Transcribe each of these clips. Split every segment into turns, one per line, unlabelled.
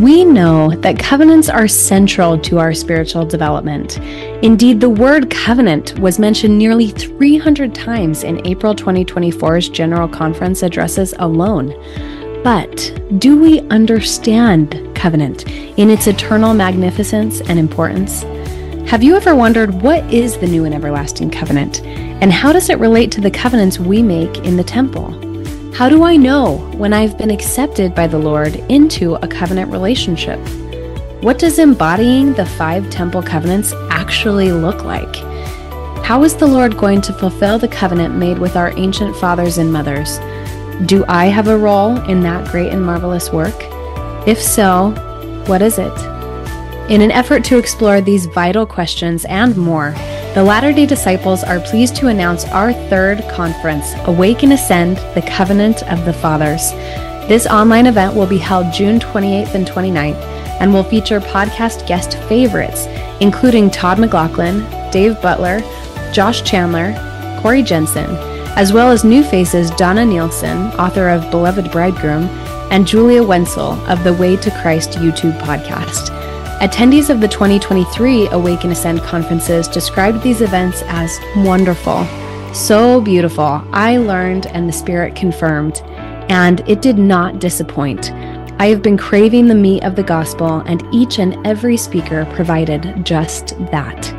We know that covenants are central to our spiritual development. Indeed, the word covenant was mentioned nearly 300 times in April 2024's General Conference addresses alone. But do we understand covenant in its eternal magnificence and importance? Have you ever wondered what is the new and everlasting covenant and how does it relate to the covenants we make in the temple? How do I know when I've been accepted by the Lord into a covenant relationship? What does embodying the five temple covenants actually look like? How is the Lord going to fulfill the covenant made with our ancient fathers and mothers? Do I have a role in that great and marvelous work? If so, what is it? In an effort to explore these vital questions and more, the Latter day Disciples are pleased to announce our third conference, Awake and Ascend The Covenant of the Fathers. This online event will be held June 28th and 29th and will feature podcast guest favorites, including Todd McLauchlin, Dave Butler, Josh Chandler, Cory Jensen, as well as new faces Donna Neilsen, author of Beloved Bridegroom, and Julia Wentzell of the Way to Christ YouTube podcast. Attendees of the 2023 Awake and Ascend conferences described these events as wonderful, so beautiful. I learned and the Spirit confirmed, and it did not disappoint. I have been craving the meat of the gospel, and each and every speaker provided just that.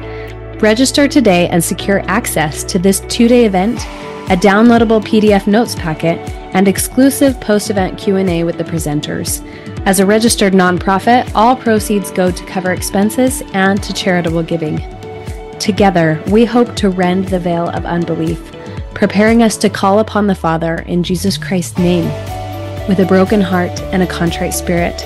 Register today and secure access to this two day event, a downloadable PDF notes packet, and exclusive post-event Q&A with the presenters. As a registered nonprofit, all proceeds go to cover expenses and to charitable giving. Together, we hope to rend the veil of unbelief, preparing us to call upon the Father in Jesus Christ's name with a broken heart and a contrite spirit,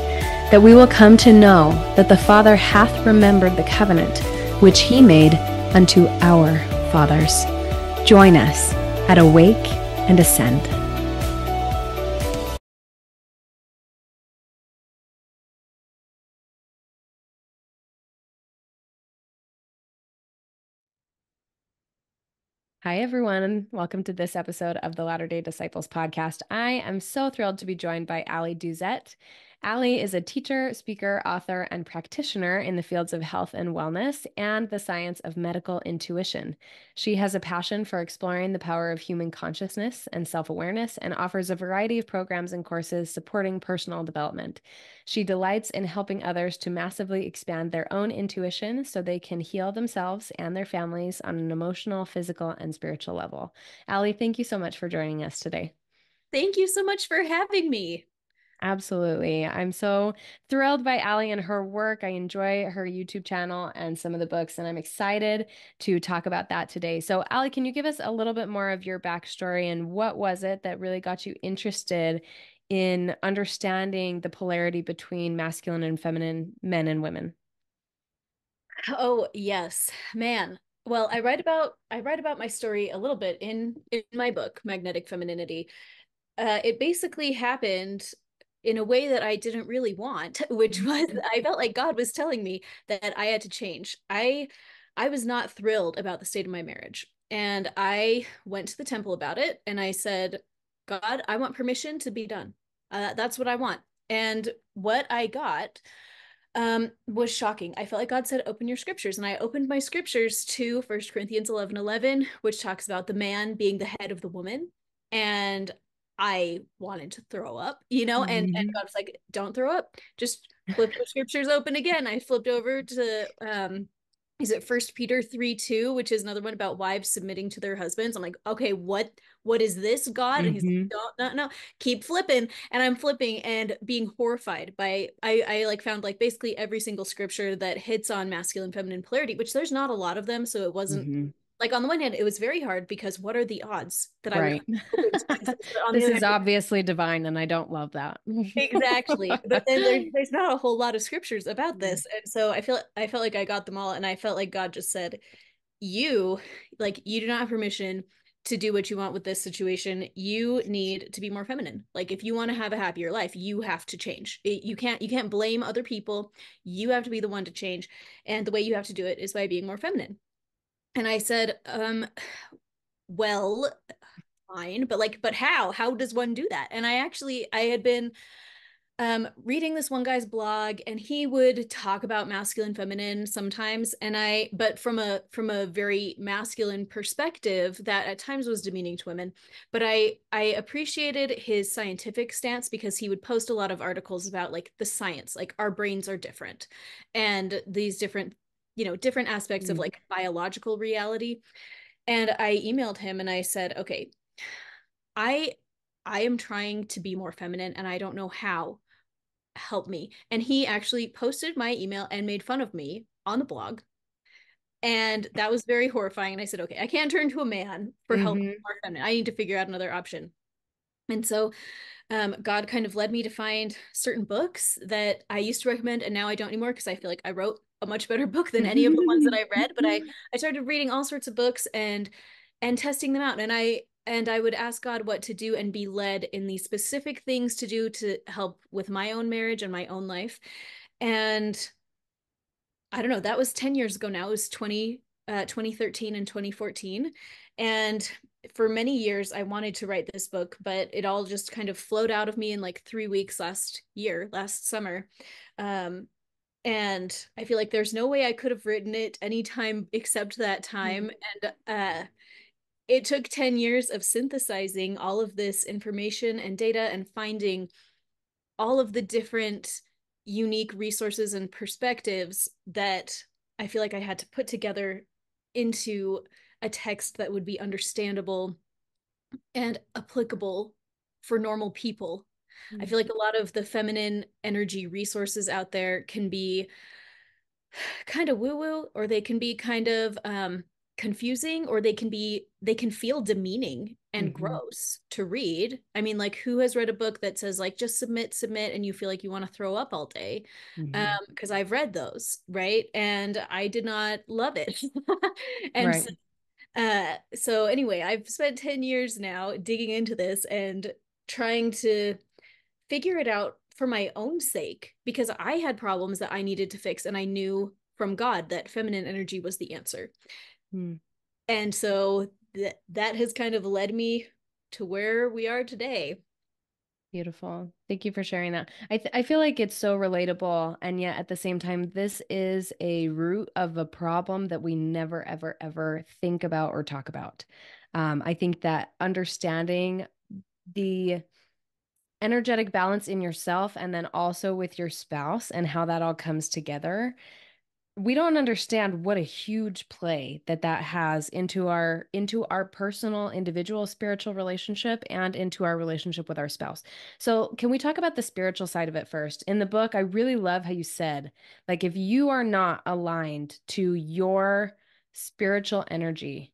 that we will come to know that the Father hath remembered the covenant which he made unto our fathers. Join us at Awake and Ascend. Hi, everyone. Welcome to this episode of the Latter day Disciples podcast. I am so thrilled to be joined by Allie Duzett. Allie is a teacher, speaker, author, and practitioner in the fields of health and wellness and the science of medical intuition. She has a passion for exploring the power of human consciousness and self awareness and offers a variety of programs and courses supporting personal development. She delights in helping others to massively expand their own intuition so they can heal themselves and their families on an emotional, physical, and spiritual level. Allie, thank you so much for joining us today.
Thank you so much for having me.
Absolutely. I'm so thrilled by Allie and her work. I enjoy her YouTube channel and some of the books, and I'm excited to talk about that today. So, Allie, can you give us a little bit more of your backstory and what was it that really got you interested in understanding the polarity between masculine and feminine men and women?
Oh, yes. Man. Well, I write about I write about my story a little bit in in my book Magnetic Femininity. Uh, it basically happened in a way that I didn't really want, which was mm-hmm. I felt like God was telling me that I had to change. I I was not thrilled about the state of my marriage. And I went to the temple about it and I said, God, I want permission to be done. Uh, that's what I want. And what I got um, was shocking. I felt like God said, open your scriptures. And I opened my scriptures to First Corinthians 11 11, which talks about the man being the head of the woman. And I wanted to throw up, you know, and, mm-hmm. and God was like, don't throw up, just flip the scriptures open again. I flipped over to um is it first Peter 3 2, which is another one about wives submitting to their husbands. I'm like, okay, what what is this, God? Mm-hmm. And he's like, mm-hmm. no, no, no, keep flipping. And I'm flipping and being horrified by I I like found like basically every single scripture that hits on masculine feminine polarity, which there's not a lot of them. So it wasn't mm-hmm like on the one hand, it was very hard because what are the odds that
I? right. This is hand, obviously divine, and I don't love that.
exactly, but then there, there's not a whole lot of scriptures about this, mm. and so I feel I felt like I got them all, and I felt like God just said, "You, like, you do not have permission." to do what you want with this situation you need to be more feminine like if you want to have a happier life you have to change you can't you can't blame other people you have to be the one to change and the way you have to do it is by being more feminine and I said, um, well, fine, but like, but how? How does one do that? And I actually, I had been, um, reading this one guy's blog and he would talk about masculine feminine sometimes and i but from a from a very masculine perspective that at times was demeaning to women but i i appreciated his scientific stance because he would post a lot of articles about like the science like our brains are different and these different you know different aspects mm-hmm. of like biological reality and i emailed him and i said okay i I am trying to be more feminine and I don't know how help me. And he actually posted my email and made fun of me on the blog. And that was very horrifying. And I said, okay, I can't turn to a man for mm-hmm. help more feminine. I need to figure out another option. And so um, God kind of led me to find certain books that I used to recommend, and now I don't anymore because I feel like I wrote a much better book than any of the ones that I read. But I I started reading all sorts of books and and testing them out, and I and I would ask God what to do and be led in these specific things to do to help with my own marriage and my own life. And I don't know, that was 10 years ago now. It was 20, uh, 2013 and 2014. And for many years, I wanted to write this book, but it all just kind of flowed out of me in like three weeks last year, last summer. Um, and I feel like there's no way I could have written it anytime except that time. Mm-hmm. And uh, it took 10 years of synthesizing all of this information and data and finding all of the different unique resources and perspectives that I feel like I had to put together into a text that would be understandable and applicable for normal people. Mm-hmm. I feel like a lot of the feminine energy resources out there can be kind of woo woo or they can be kind of um, confusing or they can be they can feel demeaning and mm-hmm. gross to read i mean like who has read a book that says like just submit submit and you feel like you want to throw up all day mm-hmm. um because i've read those right and i did not love it and right. so, uh so anyway i've spent 10 years now digging into this and trying to figure it out for my own sake because i had problems that i needed to fix and i knew from god that feminine energy was the answer Hmm. And so that that has kind of led me to where we are today.
Beautiful. Thank you for sharing that. I th- I feel like it's so relatable and yet at the same time this is a root of a problem that we never ever ever think about or talk about. Um, I think that understanding the energetic balance in yourself and then also with your spouse and how that all comes together we don't understand what a huge play that that has into our into our personal individual spiritual relationship and into our relationship with our spouse. So can we talk about the spiritual side of it first? In the book i really love how you said like if you are not aligned to your spiritual energy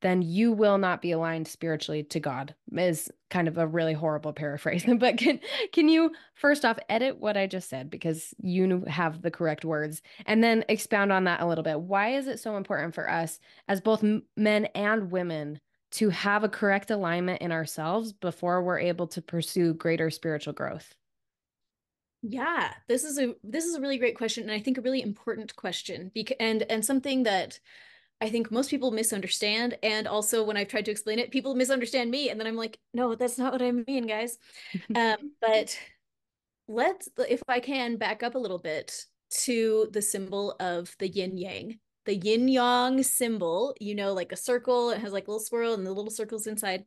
then you will not be aligned spiritually to God is kind of a really horrible paraphrase. but can can you first off edit what I just said because you have the correct words and then expound on that a little bit. Why is it so important for us as both men and women to have a correct alignment in ourselves before we're able to pursue greater spiritual growth?
Yeah, this is a this is a really great question and I think a really important question because and and something that I think most people misunderstand. And also, when I've tried to explain it, people misunderstand me. And then I'm like, no, that's not what I mean, guys. um, but let's, if I can, back up a little bit to the symbol of the yin yang. The yin yang symbol, you know, like a circle, it has like a little swirl and the little circles inside.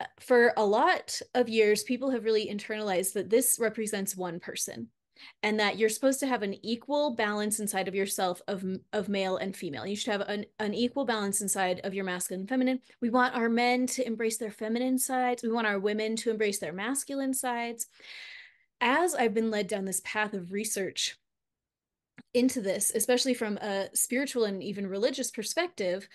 Uh, for a lot of years, people have really internalized that this represents one person and that you're supposed to have an equal balance inside of yourself of, of male and female. You should have an, an equal balance inside of your masculine and feminine. We want our men to embrace their feminine sides. We want our women to embrace their masculine sides. As I've been led down this path of research into this, especially from a spiritual and even religious perspective,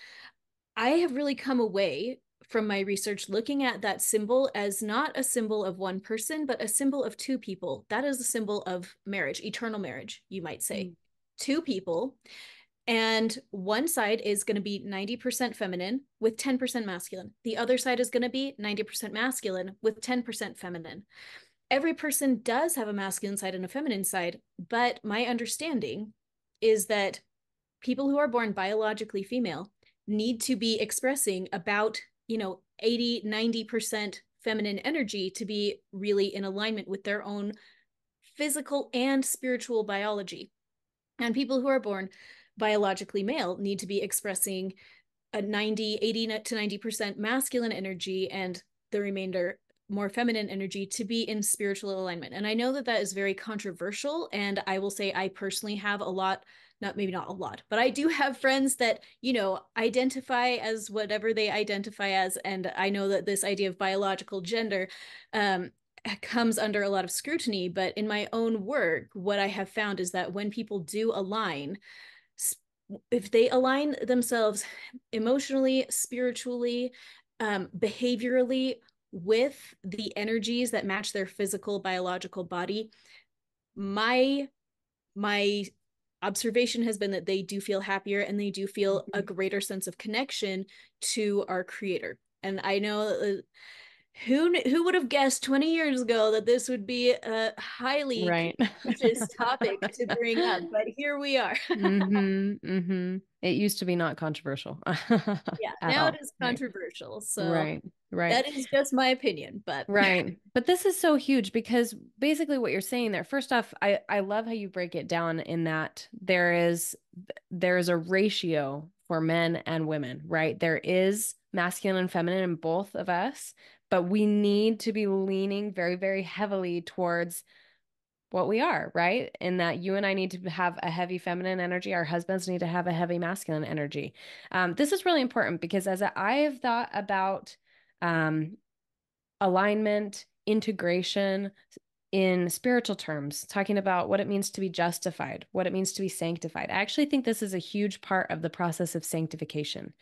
I have really come away from my research looking at that symbol as not a symbol of one person, but a symbol of two people. That is a symbol of marriage, eternal marriage, you might say. Mm. Two people. And one side is going to be 90% feminine with 10% masculine. The other side is going to be 90% masculine with 10% feminine. Every person does have a masculine side and a feminine side, but my understanding is that people who are born biologically female need to be expressing about you know 80 90% feminine energy to be really in alignment with their own physical and spiritual biology. And people who are born biologically male need to be expressing a 90, 80 to 90% masculine energy and the remainder more feminine energy to be in spiritual alignment. And I know that that is very controversial. And I will say, I personally have a lot, not maybe not a lot, but I do have friends that, you know, identify as whatever they identify as. And I know that this idea of biological gender um, comes under a lot of scrutiny. But in my own work, what I have found is that when people do align, if they align themselves emotionally, spiritually, um, behaviorally with the energies that match their physical biological body, my my observation has been that they do feel happier and they do feel mm-hmm. a greater sense of connection to our creator. And I know uh, who who would have guessed 20 years ago that this would be a highly
right
topic to bring up but here we are
mm-hmm, mm-hmm. it used to be not controversial
yeah now all. it is controversial
right.
so
right right
that is just my opinion but
right but this is so huge because basically what you're saying there first off i i love how you break it down in that there is there is a ratio for men and women right there is masculine and feminine in both of us but we need to be leaning very, very heavily towards what we are, right? In that you and I need to have a heavy feminine energy. Our husbands need to have a heavy masculine energy. Um, this is really important because as I have thought about um, alignment, integration, in spiritual terms, talking about what it means to be justified, what it means to be sanctified. I actually think this is a huge part of the process of sanctification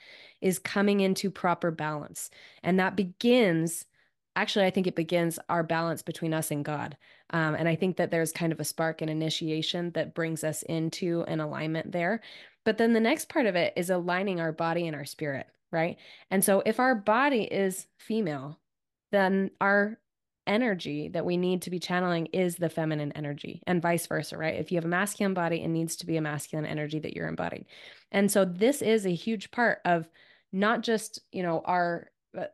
is coming into proper balance. And that begins actually i think it begins our balance between us and god um, and i think that there's kind of a spark and initiation that brings us into an alignment there but then the next part of it is aligning our body and our spirit right and so if our body is female then our energy that we need to be channeling is the feminine energy and vice versa, right? If you have a masculine body, it needs to be a masculine energy that you're embodying. And so this is a huge part of not just, you know, our uh,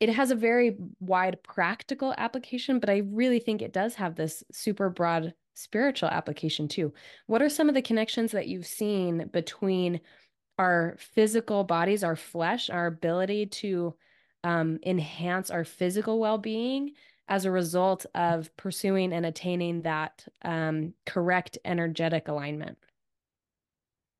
it has a very wide practical application, but I really think it does have this super broad spiritual application too. What are some of the connections that you've seen between our physical bodies, our flesh, our ability to um, enhance our physical well being as a result of pursuing and attaining that um, correct energetic alignment?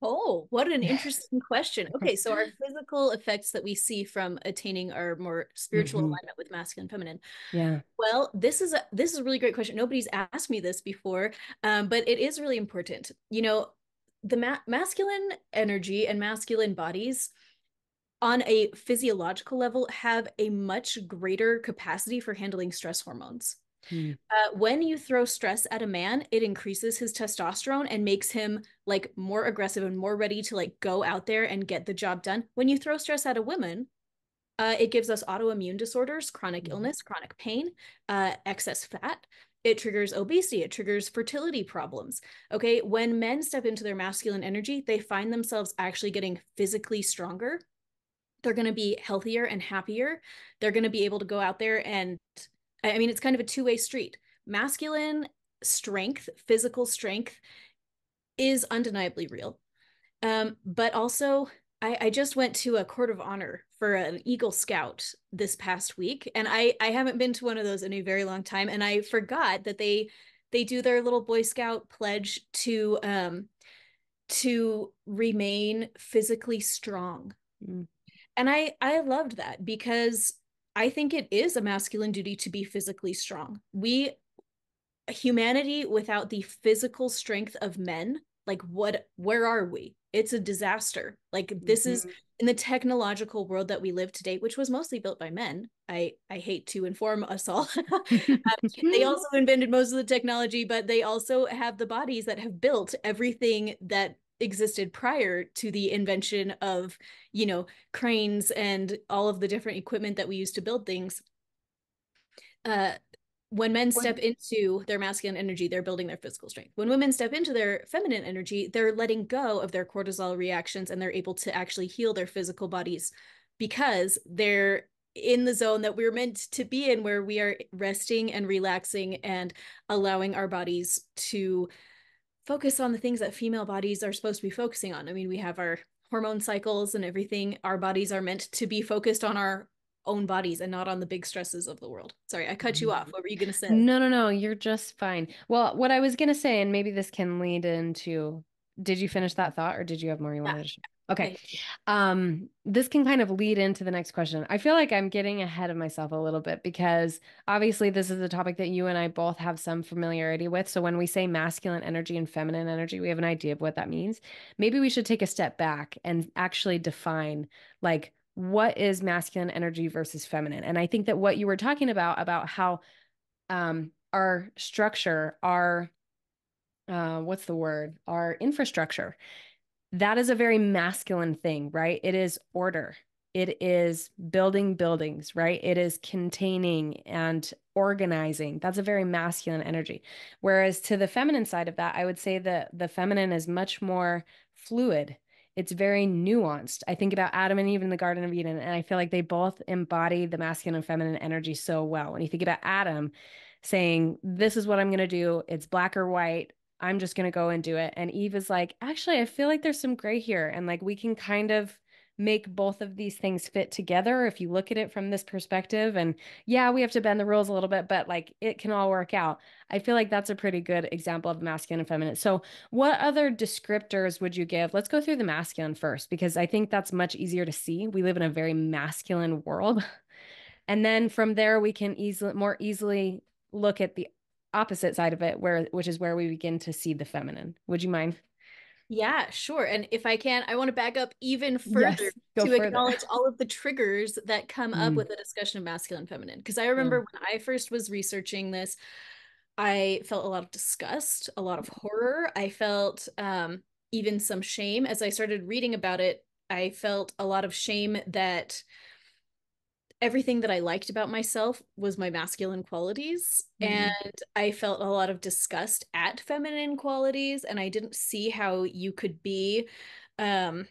Oh, what an interesting question. Okay, so our physical effects that we see from attaining our more spiritual mm-hmm. alignment with masculine and feminine.
Yeah.
Well, this is a this is a really great question. Nobody's asked me this before, um, but it is really important. You know, the ma- masculine energy and masculine bodies on a physiological level have a much greater capacity for handling stress hormones. Hmm. Uh, when you throw stress at a man, it increases his testosterone and makes him like more aggressive and more ready to like go out there and get the job done. When you throw stress at a woman, uh, it gives us autoimmune disorders, chronic hmm. illness, chronic pain, uh, excess fat. It triggers obesity. It triggers fertility problems. Okay. When men step into their masculine energy, they find themselves actually getting physically stronger they're going to be healthier and happier. They're going to be able to go out there and, I mean, it's kind of a two way street. Masculine strength, physical strength is undeniably real. Um, but also, I, I just went to a court of honor for an Eagle Scout this past week, and I I haven't been to one of those in a very long time, and I forgot that they they do their little Boy Scout pledge to um to remain physically strong. Mm and i i loved that because i think it is a masculine duty to be physically strong. We humanity without the physical strength of men like what where are we? It's a disaster. Like this mm-hmm. is in the technological world that we live today which was mostly built by men. I i hate to inform us all. Um, they also invented most of the technology but they also have the bodies that have built everything that existed prior to the invention of you know cranes and all of the different equipment that we use to build things uh when men step into their masculine energy they're building their physical strength. When women step into their feminine energy they're letting go of their cortisol reactions and they're able to actually heal their physical bodies because they're in the zone that we're meant to be in where we are resting and relaxing and allowing our bodies to focus on the things that female bodies are supposed to be focusing on. I mean, we have our hormone cycles and everything. Our bodies are meant to be focused on our own bodies and not on the big stresses of the world. Sorry, I cut you off. Mm-hmm. What were you going to say?
No, no, no. You're just fine. Well, what I was going to say, and maybe this can lead into, did you finish that thought or did you have more you wanted to share? Okay. Um, this can kind of lead into the next question. I feel like I'm getting ahead of myself a little bit because obviously this is a topic that you and I both have some familiarity with. So when we say masculine energy and feminine energy, we have an idea of what that means. Maybe we should take a step back and actually define like what is masculine energy versus feminine. And I think that what you were talking about about how um our structure, our uh, what's the word? Our infrastructure that is a very masculine thing, right? It is order. It is building buildings, right? It is containing and organizing. That's a very masculine energy. Whereas to the feminine side of that, I would say that the feminine is much more fluid. It's very nuanced. I think about Adam and Eve in the Garden of Eden, and I feel like they both embody the masculine and feminine energy so well. When you think about Adam saying, This is what I'm going to do, it's black or white, I'm just going to go and do it. And Eve is like, actually, I feel like there's some gray here. And like we can kind of make both of these things fit together if you look at it from this perspective. And yeah, we have to bend the rules a little bit, but like it can all work out. I feel like that's a pretty good example of masculine and feminine. So, what other descriptors would you give? Let's go through the masculine first, because I think that's much easier to see. We live in a very masculine world. And then from there, we can easily more easily look at the opposite side of it where which is where we begin to see the feminine would you mind
yeah, sure. And if I can, I want to back up even further yes, to further. acknowledge all of the triggers that come mm. up with a discussion of masculine and feminine. Because I remember yeah. when I first was researching this, I felt a lot of disgust, a lot of horror. I felt um, even some shame. As I started reading about it, I felt a lot of shame that everything that I liked about myself was my masculine qualities. Mm-hmm. And I felt a lot of disgust at feminine qualities. And I didn't see how you could be um,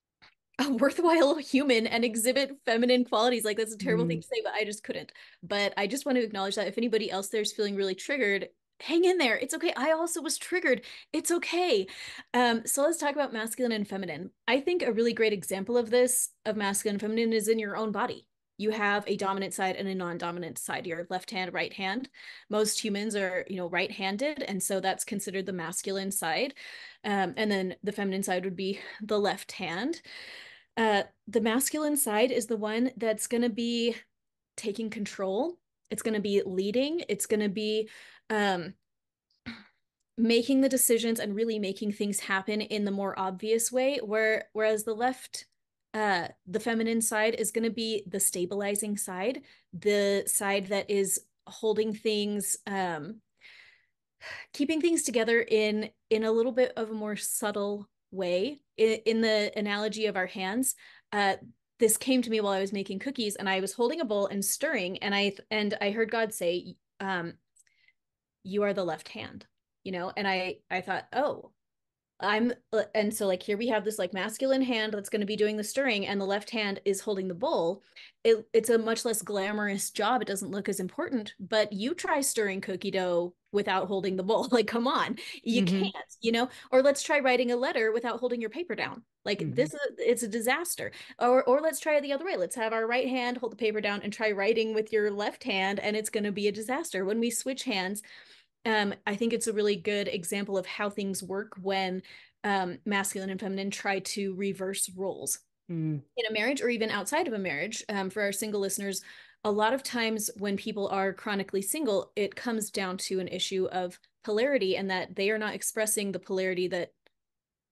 a worthwhile human and exhibit feminine qualities. Like, that's a terrible mm-hmm. thing to say, but I just couldn't. But I just want to acknowledge that if anybody else there is feeling really triggered, hang in there. It's okay. I also was triggered. It's okay. Um, so let's talk about masculine and feminine. I think a really great example of this, of masculine and feminine, is in your own body you have a dominant side and a non-dominant side your left hand right hand. Most humans are you know right-handed and so that's considered the masculine side. Um, and then the feminine side would be the left hand. Uh, the masculine side is the one that's going to be taking control. It's going to be leading. It's going to be um, making the decisions and really making things happen in the more obvious way where whereas the left uh, the feminine side is going to be the stabilizing side, the side that is holding things, um, keeping things together in in a little bit of a more subtle way. In, in the analogy of our hands, uh, this came to me while I was making cookies, and I was holding a bowl and stirring, and I and I heard God say, um, "You are the left hand," you know, and I I thought, oh, I'm uh, and so like here we have this like masculine hand that's going to be doing the stirring and the left hand is holding the bowl. It, it's a much less glamorous job. It doesn't look as important, but you try stirring cookie dough without holding the bowl. Like come on. You mm-hmm. can't, you know? Or let's try writing a letter without holding your paper down. Like mm-hmm. this is it's a disaster. Or or let's try it the other way. Let's have our right hand hold the paper down and try writing with your left hand and it's going to be a disaster. When we switch hands, um, I think it's a really good example of how things work when um, masculine and feminine try to reverse roles mm. in a marriage or even outside of a marriage. Um, for our single listeners, a lot of times when people are chronically single, it comes down to an issue of polarity and that they are not expressing the polarity that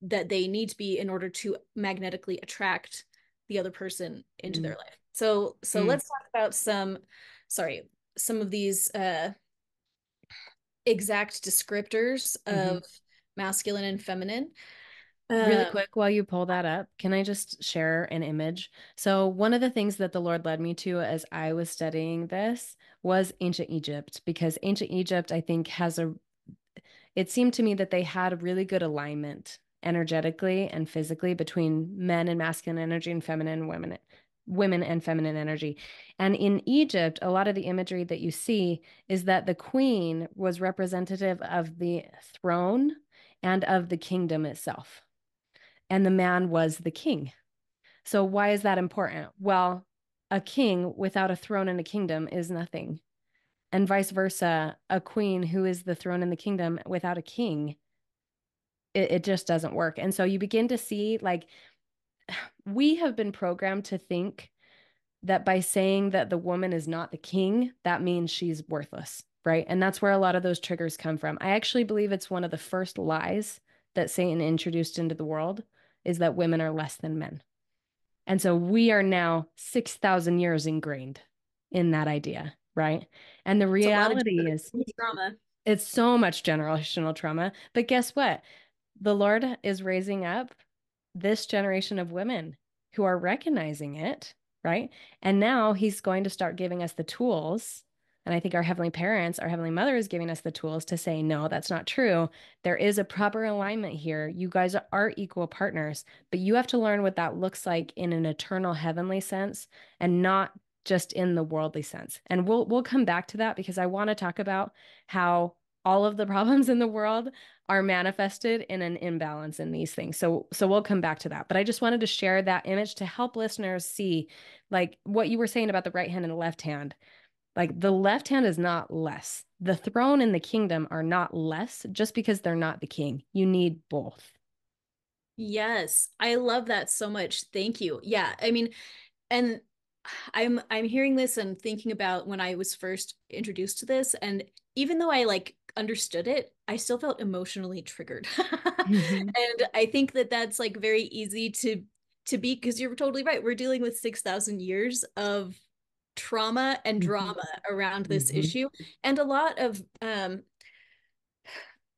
that they need to be in order to magnetically attract the other person into mm. their life. So so mm. let's talk about some sorry, some of these uh exact descriptors mm-hmm. of masculine and feminine.
Really um, quick, while you pull that up, can I just share an image? So, one of the things that the Lord led me to as I was studying this was ancient Egypt, because ancient Egypt, I think, has a, it seemed to me that they had a really good alignment energetically and physically between men and masculine energy and feminine women women and feminine energy. And in Egypt, a lot of the imagery that you see is that the queen was representative of the throne and of the kingdom itself. And the man was the king. So, why is that important? Well, a king without a throne and a kingdom is nothing. And vice versa, a queen who is the throne and the kingdom without a king, it, it just doesn't work. And so you begin to see like we have been programmed to think that by saying that the woman is not the king, that means she's worthless, right? And that's where a lot of those triggers come from. I actually believe it's one of the first lies that Satan introduced into the world is that women are less than men. And so we are now 6,000 years ingrained in that idea, right? And the reality is trauma. It's so much generational trauma. But guess what? The Lord is raising up this generation of women who are recognizing it, right? And now he's going to start giving us the tools. And I think our Heavenly Parents, our Heavenly Mother is giving us the tools to say, no, that's not true. There is a proper alignment here. You guys are equal partners, but you have to learn what that looks like in an eternal heavenly sense and not just in the worldly sense. And we'll we'll come back to that because I want to talk about how all of the problems in the world are manifested in an imbalance in these things. So so we'll come back to that. But I just wanted to share that image to help listeners see like what you were saying about the right hand and the left hand. Like the left hand is not less. The throne and the kingdom are not less just because they're not the king. You need both.
Yes, I love that so much. Thank you. Yeah, I mean and I'm I'm hearing this and thinking about when I was first introduced to this and even though I like understood it, I still felt emotionally triggered. mm-hmm. And I think that that's like very easy to to be because you're totally right. We're dealing with 6,000 years of trauma and mm-hmm. drama mm-hmm. around this mm-hmm. issue and a lot of um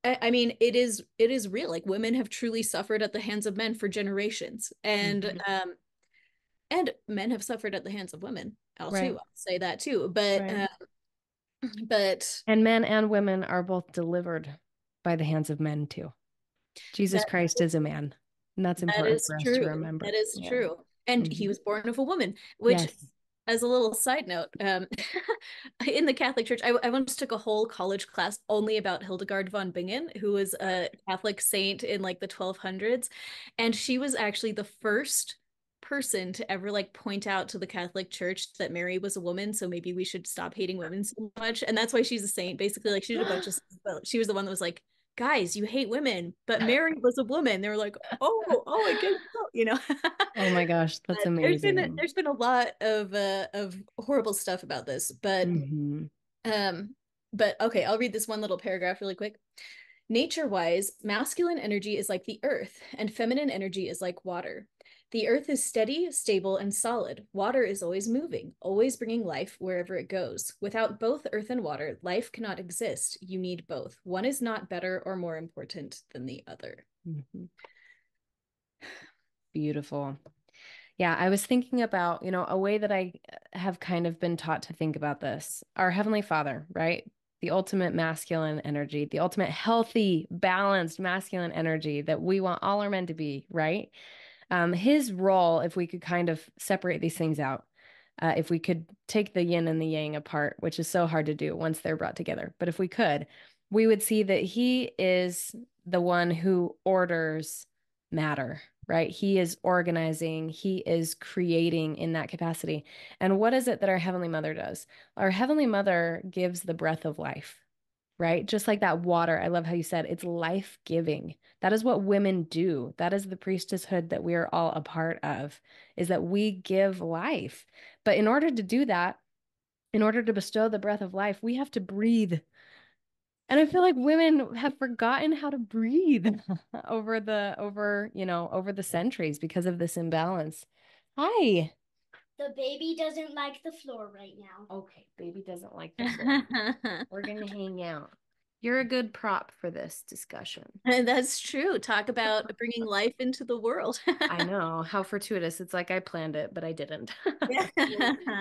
I, I mean it is it is real like women have truly suffered at the hands of men for generations and mm-hmm. um and men have suffered at the hands of women I'll right. too I'll say that too but right. um, but
and men and women are both delivered by the hands of men too. Jesus that, Christ is a man. And that's important that for us to remember.
That is yeah. true. And mm-hmm. he was born of a woman, which yes. as a little side note, um, in the Catholic Church, I, I, once took a whole college class only about Hildegard von Bingen, who was a Catholic saint in like the 1200s. And she was actually the first person to ever like point out to the Catholic Church that Mary was a woman, so maybe we should stop hating women so much. And that's why she's a saint. Basically, like she did a bunch of she was the one that was like, guys, you hate women, but Mary was a woman. They were like, oh, oh, I get it. You know.
oh my gosh, that's amazing.
There's been there's been a lot of uh of horrible stuff about this, but mm-hmm. um, but okay, I'll read this one little paragraph really quick. Nature wise, masculine energy is like the earth, and feminine energy is like water. The earth is steady, stable, and solid. Water is always moving, always bringing life wherever it goes. Without both earth and water, life cannot exist. You need both. One is not better or more important than the other. Mm-hmm.
Beautiful. Yeah, I was thinking about, you know, a way that I have kind of been taught to think about this. Our Heavenly Father, right? The ultimate masculine energy, the ultimate healthy, balanced masculine energy that we want all our men to be, right? Um, his role, if we could kind of separate these things out, uh, if we could take the yin and the yang apart, which is so hard to do once they're brought together, but if we could, we would see that he is the one who orders matter, right? He is organizing, he is creating in that capacity. And what is it that our Heavenly Mother does? Our Heavenly Mother gives the breath of life right? Just like that water. I love how you said it's life giving. That is what women do. That is the priestesshood that we are all a part of, is that we give life. But in order to do that, in order to bestow the breath of life, we have to breathe. And I feel like women have forgotten how to breathe over the over, you know, over the centuries because of this imbalance. Hi.
The baby doesn't like the floor right now.
Okay, baby doesn't like the floor. We're going to hang out. You're a good prop for this discussion.
That's true. Talk about bringing life into the world.
I know how fortuitous. It's like I planned it, but I didn't.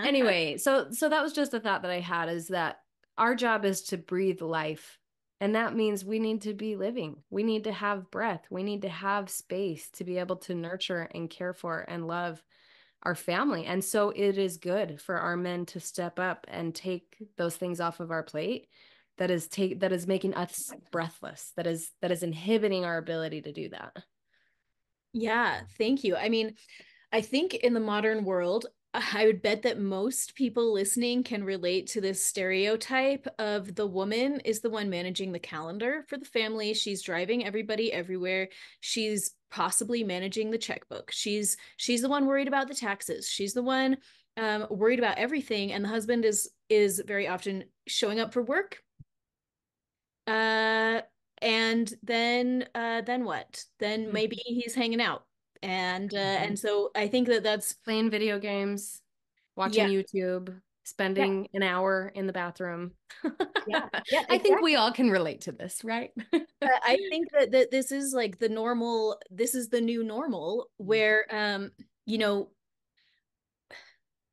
anyway, so so that was just a thought that I had is that our job is to breathe life. And that means we need to be living. We need to have breath. We need to have space to be able to nurture and care for and love our family. And so it is good for our men to step up and take those things off of our plate that is take that is making us breathless, that is that is inhibiting our ability to do that.
Yeah, thank you. I mean, I think in the modern world, I would bet that most people listening can relate to this stereotype of the woman is the one managing the calendar for the family. She's driving everybody everywhere. She's possibly managing the checkbook. She's she's the one worried about the taxes. She's the one um, worried about everything, and the husband is is very often showing up for work. Uh, and then uh, then what? Then
Mm-hmm.
maybe he's hanging out and uh,
Mhm.
and so I think that that's
Playing video games, watching
Yeah.
YouTube, spending an hour in the bathroom.
Yeah, yeah,
I think we all can relate to this, right?
uh, I think that that this is like the normal. This is the new normal
Mm-hmm.
where um you know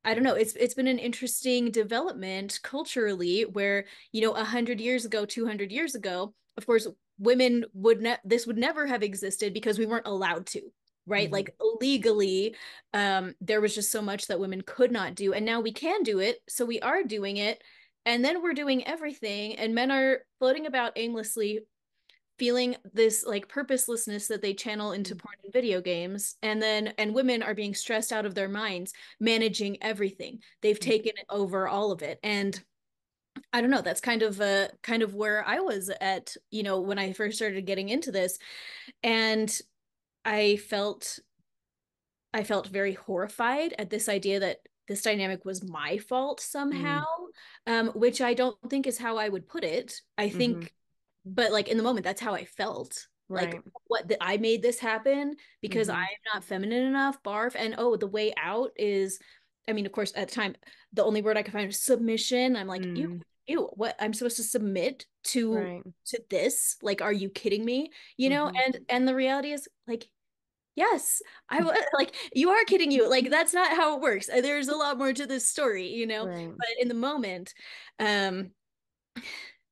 I don't know. It's it's been an interesting development culturally where you know a hundred years ago, two hundred years ago, of course, women would ne- this would never have existed because we weren't allowed to, right?
Mhm.
Like legally, um, there was just so much that women could not do, and now we can do it, so we are doing it, and then we're doing everything, and men are floating about aimlessly feeling this like purposelessness that they channel into
Mhm.
porn and video games and then and women are being stressed out of their minds managing everything they've
Mhm.
taken over all of it and i don't know that's kind of uh kind of where i was at you know when i first started getting into this and i felt i felt very horrified at this idea that this dynamic was my fault somehow um which i don't think is how i would put it i think
Mhm.
but like in the moment that's how i felt
Right.
like what that i made this happen because
Mhm.
i'm not feminine enough barf and oh the way out is i mean of course at the time the only word i could find was submission i'm like
Mm.
What i'm supposed to submit to
Right.
to this like are you kidding me you know
Mhm.
and and the reality is like yes i was like you are kidding you like that's not how it works Uh, there's a lot more to this story you know
Right.
but in the moment um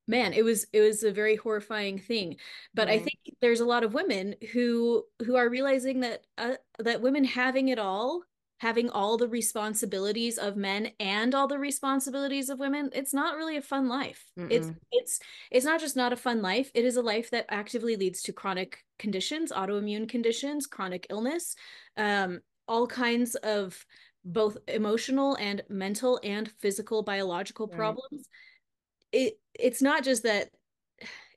man it was it was a very horrifying thing but i think there's a lot of women who who are realizing that uh, that women having it all having all the responsibilities of men and all the responsibilities of women it's not really a fun life it's
Mm-mm.
it's it's not just not a fun life it is a life that actively leads to chronic conditions autoimmune conditions chronic illness um all kinds of both emotional and mental and physical biological
Right.
problems it it's not just that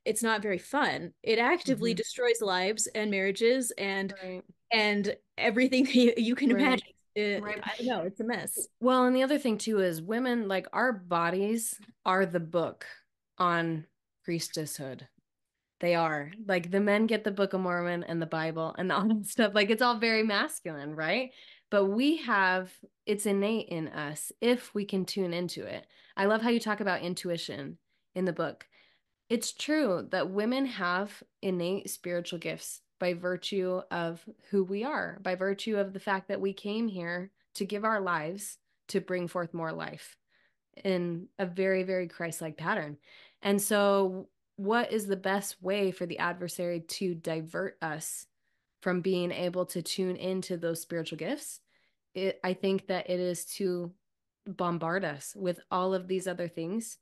it's not very fun it actively
Mhm.
destroys lives and marriages and
Right.
and everything that you, you can
Right.
imagine It-
Right.
i know it's a mess
Well, and the other thing too is women, like our bodies are the book on priestesshood. They are. Like the men get the Book of Mormon and the Bible and all that stuff. Like it's all very masculine, right? But we have, it's innate in us if we can tune into it. I love how you talk about intuition in the book. It's true that women have innate spiritual gifts by virtue of who we are, by virtue of the fact that we came here to give our lives to bring forth more life in a very, very Christ like pattern. And so, what is the best way for the adversary to divert us from being able to tune into those spiritual gifts? It, I think that it is to bombard us with all of these other things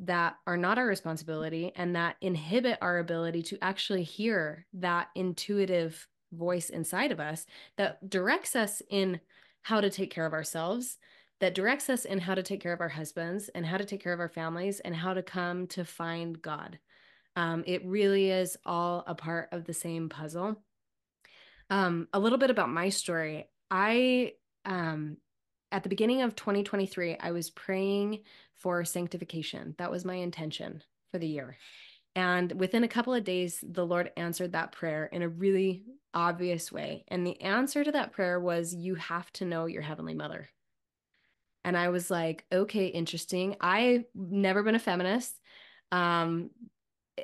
that are not our responsibility and that inhibit our ability to actually hear that intuitive voice inside of us that directs us in how to take care of ourselves, that directs us in how to take care of our husbands and how to take care of our families and how to come to find God. Um, it really is all a part of the same puzzle. Um, a little bit about my story. I, um, at the beginning of 2023, I was praying for sanctification. That was my intention for the year. And within a couple of days, the Lord answered that prayer in a really obvious way. And the answer to that prayer was, You have to know your Heavenly Mother. And I was like, Okay, interesting. I've never been a feminist. Um,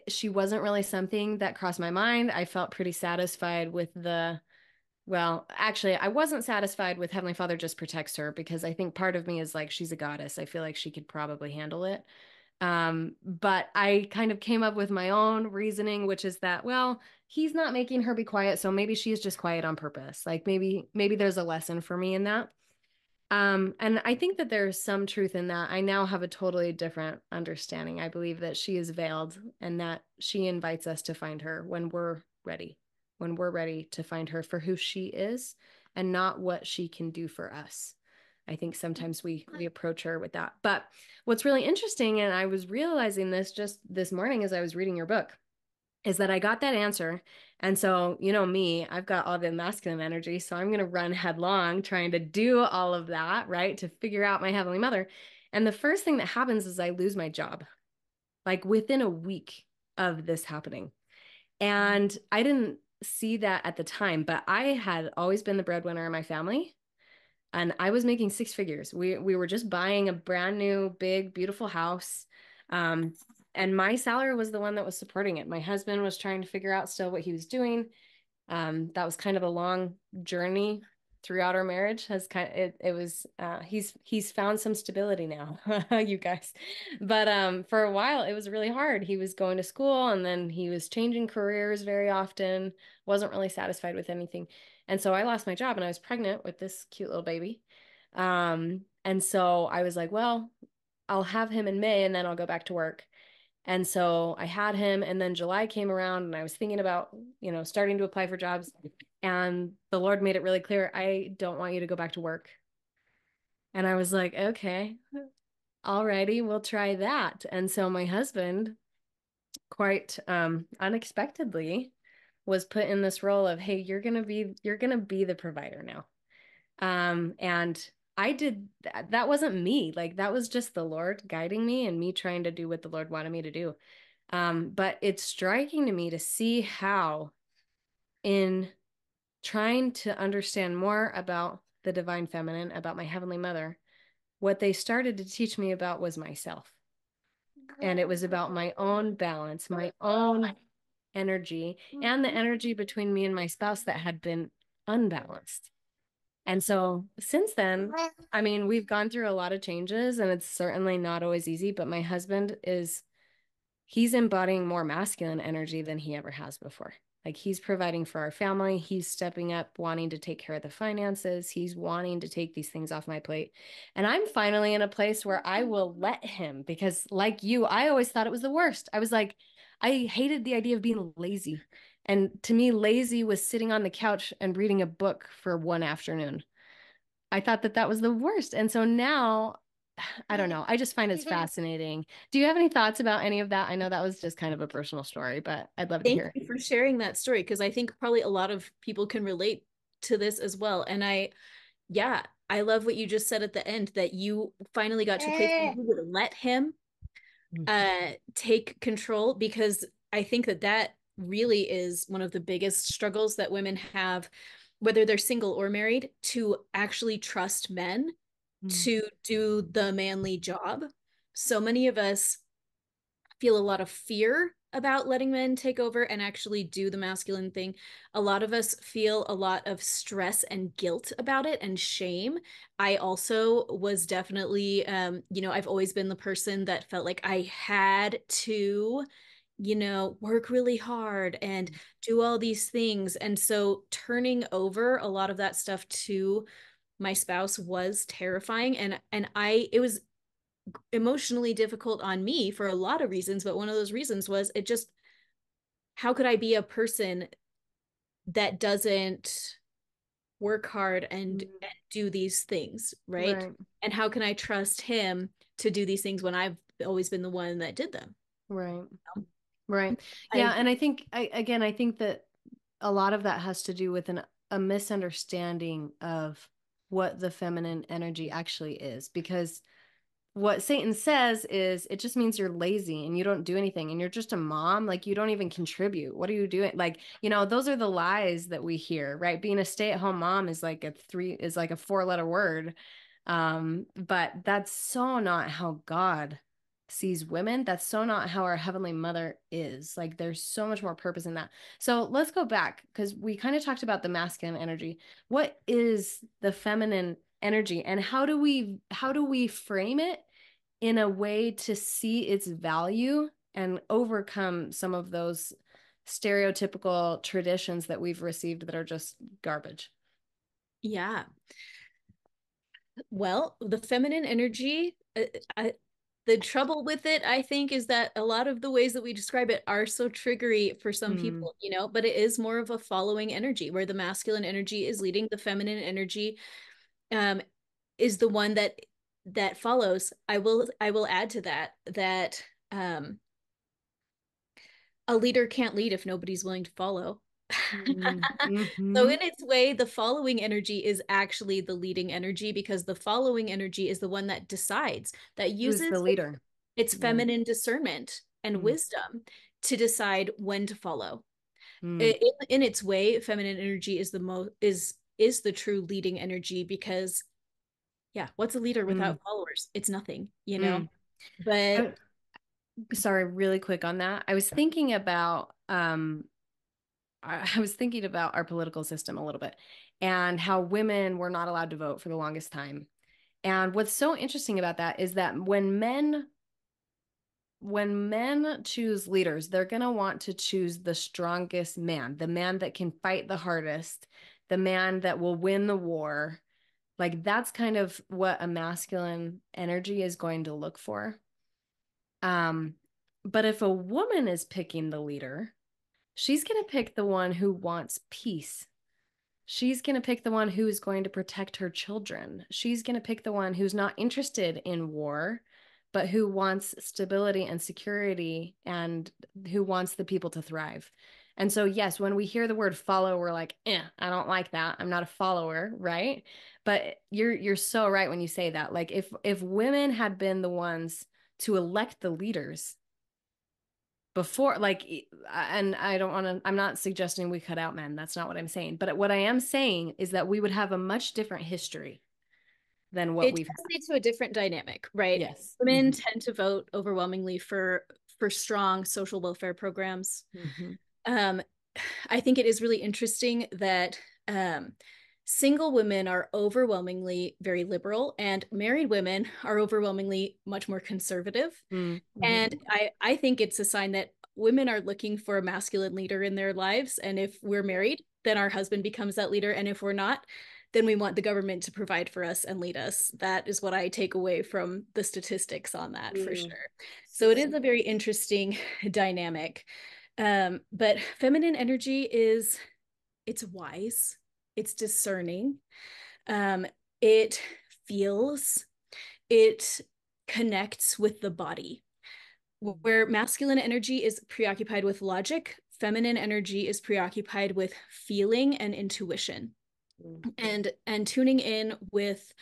she wasn't really something that crossed my mind. I felt pretty satisfied with the well, actually, I wasn't satisfied with Heavenly Father just protects her because I think part of me is like she's a goddess. I feel like she could probably handle it. Um, but I kind of came up with my own reasoning, which is that, well, he's not making her be quiet, so maybe she's just quiet on purpose. Like maybe maybe there's a lesson for me in that. Um, and I think that there's some truth in that. I now have a totally different understanding. I believe that she is veiled and that she invites us to find her when we're ready, when we're ready to find her for who she is and not what she can do for us. I think sometimes we we approach her with that. But what's really interesting, and I was realizing this just this morning as I was reading your book, is that I got that answer. And so, you know me, I've got all the masculine energy. So I'm going to run headlong trying to do all of that, right? To figure out my Heavenly Mother. And the first thing that happens is I lose my job, like within a week of this happening. And I didn't see that at the time, but I had always been the breadwinner in my family. And I was making six figures. We we were just buying a brand new, big, beautiful house. Um, and my salary was the one that was supporting it. My husband was trying to figure out still what he was doing. Um, that was kind of a long journey throughout our marriage has kind of it, it was uh, he's he's found some stability now you guys. But um for a while it was really hard. He was going to school and then he was changing careers very often wasn't really satisfied with anything. And so i lost my job and i was pregnant with this cute little baby. Um and so i was like well i'll have him in may and then i'll go back to work. And so I had him, and then July came around, and I was thinking about, you know, starting to apply for jobs. And the Lord made it really clear I don't want you to go back to work. And I was like, okay, alrighty, we'll try that. And so my husband, quite um, unexpectedly, was put in this role of, hey, you're gonna be, you're gonna be the provider now. Um, and I did that. That wasn't me. Like that was just the Lord guiding me and me trying to do what the Lord wanted me to do. Um, but it's striking to me to see how, in trying to understand more about the divine feminine, about my heavenly mother, what they started to teach me about was myself. And it was about my own balance, my own energy, and the mm-hmm. energy between me and my spouse that had been unbalanced. And so since then, I mean, we've gone through a lot of changes and it's certainly not always easy, but my husband is he's embodying more masculine energy than he ever has before. Like he's providing for our family, he's stepping up, wanting to take care of the finances, he's wanting to take these things off my plate. And I'm finally in a place where I mm. will let him because like you, I always thought it was the worst. I was like I hated the idea of being lazy. And to me, lazy was sitting on the couch and reading a book for one afternoon. I thought that that was the worst. And so now, I don't mm-hmm. know. I just find it's mm-hmm. fascinating. Do you have any thoughts about any of that? I know that was just kind of a personal story, but I'd love to hear.
Thank you for sharing that story because I think probably a lot of people can relate to this as well. And I, yeah, I love what you just said at the end that you finally got to a place where you would let him mm-hmm. uh take control because I think that that really is one of the biggest struggles that women have whether they're single or married to actually trust men mm. to do the manly job. So many of us feel a lot of fear about letting men take over and actually do the masculine thing. A lot of us feel a lot of stress and guilt about it and shame. I also was definitely, um, you know, I've always been the person that felt like I had to you know, work really hard and do all these things. And so turning over a lot of that stuff to my spouse was terrifying and and I it was emotionally difficult on me for a lot of reasons, but one of those reasons was it just how could I be a person that doesn't work hard and, mm-hmm. and do these things, right? right? And how can I trust him to do these things when I've always been the one that did them?
Right. You know? Right. Yeah. I, and I think, I, again, I think that a lot of that has to do with an, a misunderstanding of what the feminine energy actually is because what Satan says is it just means you're lazy and you don't do anything and you're just a mom. Like you don't even contribute. What are you doing? Like, you know, those are the lies that we hear, right? Being a stay at home mom is like a three, is like a four letter word. Um, but that's so not how God sees women. That's so not how our Heavenly Mother is. Like there's so much more purpose in that. So let's go back because we kind of talked about the masculine energy. What is the feminine energy and how do we how do we frame it in a way to see its value and overcome some of those stereotypical traditions that we've received that are just garbage?
Yeah. well, the feminine energy, uh, I, the trouble with it, I think, is that a lot of the ways that we describe it are so triggery for some mm. people, you know, but it is more of a following energy where the masculine energy is leading, the feminine energy um, is the one that that follows. I will I will add to that that um, a leader can't lead if nobody's willing to follow. Mm-hmm. so in its way the following energy is actually the leading energy because the following energy is the one that decides that uses
Who's the leader
its, its feminine discernment and mm. wisdom to decide when to follow mm. in, in its way feminine energy is the most is is the true leading energy because yeah what's a leader without mm. followers it's nothing you know mm. but
sorry really quick on that i was thinking about um I was thinking about our political system a little bit and how women were not allowed to vote for the longest time. And what's so interesting about that is that when men when men choose leaders, they're going to want to choose the strongest man, the man that can fight the hardest, the man that will win the war. Like that's kind of what a masculine energy is going to look for. Um but if a woman is picking the leader, she's going to pick the one who wants peace. She's going to pick the one who is going to protect her children. She's going to pick the one who's not interested in war, but who wants stability and security and who wants the people to thrive. And so, yes, when we hear the word follow, we're like, eh, I don't like that. I'm not a follower, right? But you're you're so right when you say that. Like if if women had been the ones to elect the leaders, before like and i don't want to i'm not suggesting we cut out men that's not what i'm saying but what i am saying is that we would have a much different history than what
it
we've
leads to a different dynamic right
yes
women mm-hmm. tend to vote overwhelmingly for for strong social welfare programs mm-hmm. um i think it is really interesting that um single women are overwhelmingly very liberal and married women are overwhelmingly much more conservative. Mm-hmm. and i i think it's a sign that women are looking for a masculine leader in their lives and if we're married then our husband becomes that leader and if we're not then we want the government to provide for us and lead us. That is what i take away from the statistics on that mm. for sure. So it is a very interesting dynamic. Um, but feminine energy is it's wise it's discerning. Um, it feels it connects with the body. Where masculine energy is preoccupied with logic feminine energy is preoccupied with feeling and intuition. Mm-hmm. and and tuning in with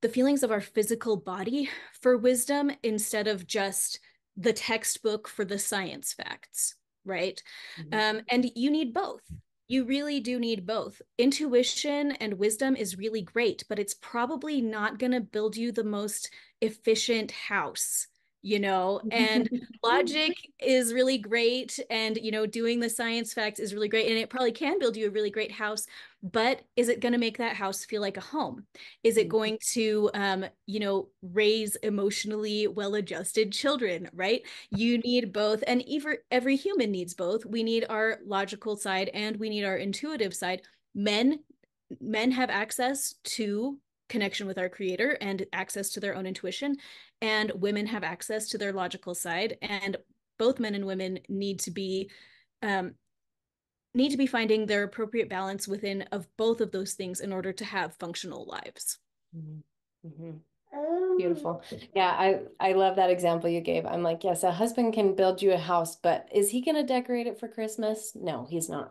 the feelings of our physical body for wisdom instead of just the textbook for the science facts right? Mm-hmm. um, and you need both you really do need both. Intuition and wisdom is really great, but it's probably not going to build you the most efficient house you know and logic is really great and you know doing the science facts is really great and it probably can build you a really great house but is it going to make that house feel like a home? Is it mm-hmm. going to um you know raise emotionally well adjusted children right? You need both and every every human needs both. We need our logical side and we need our intuitive side. Men men have access to connection with our creator and access to their own intuition and women have access to their logical side and both men and women need to be um, need to be finding their appropriate balance within of both of those things in order to have functional lives
mm-hmm. Mm-hmm. Beautiful. Yeah, I I love that example you gave. I'm like, yes, a husband can build you a house, but is he going to decorate it for Christmas? No, he's not.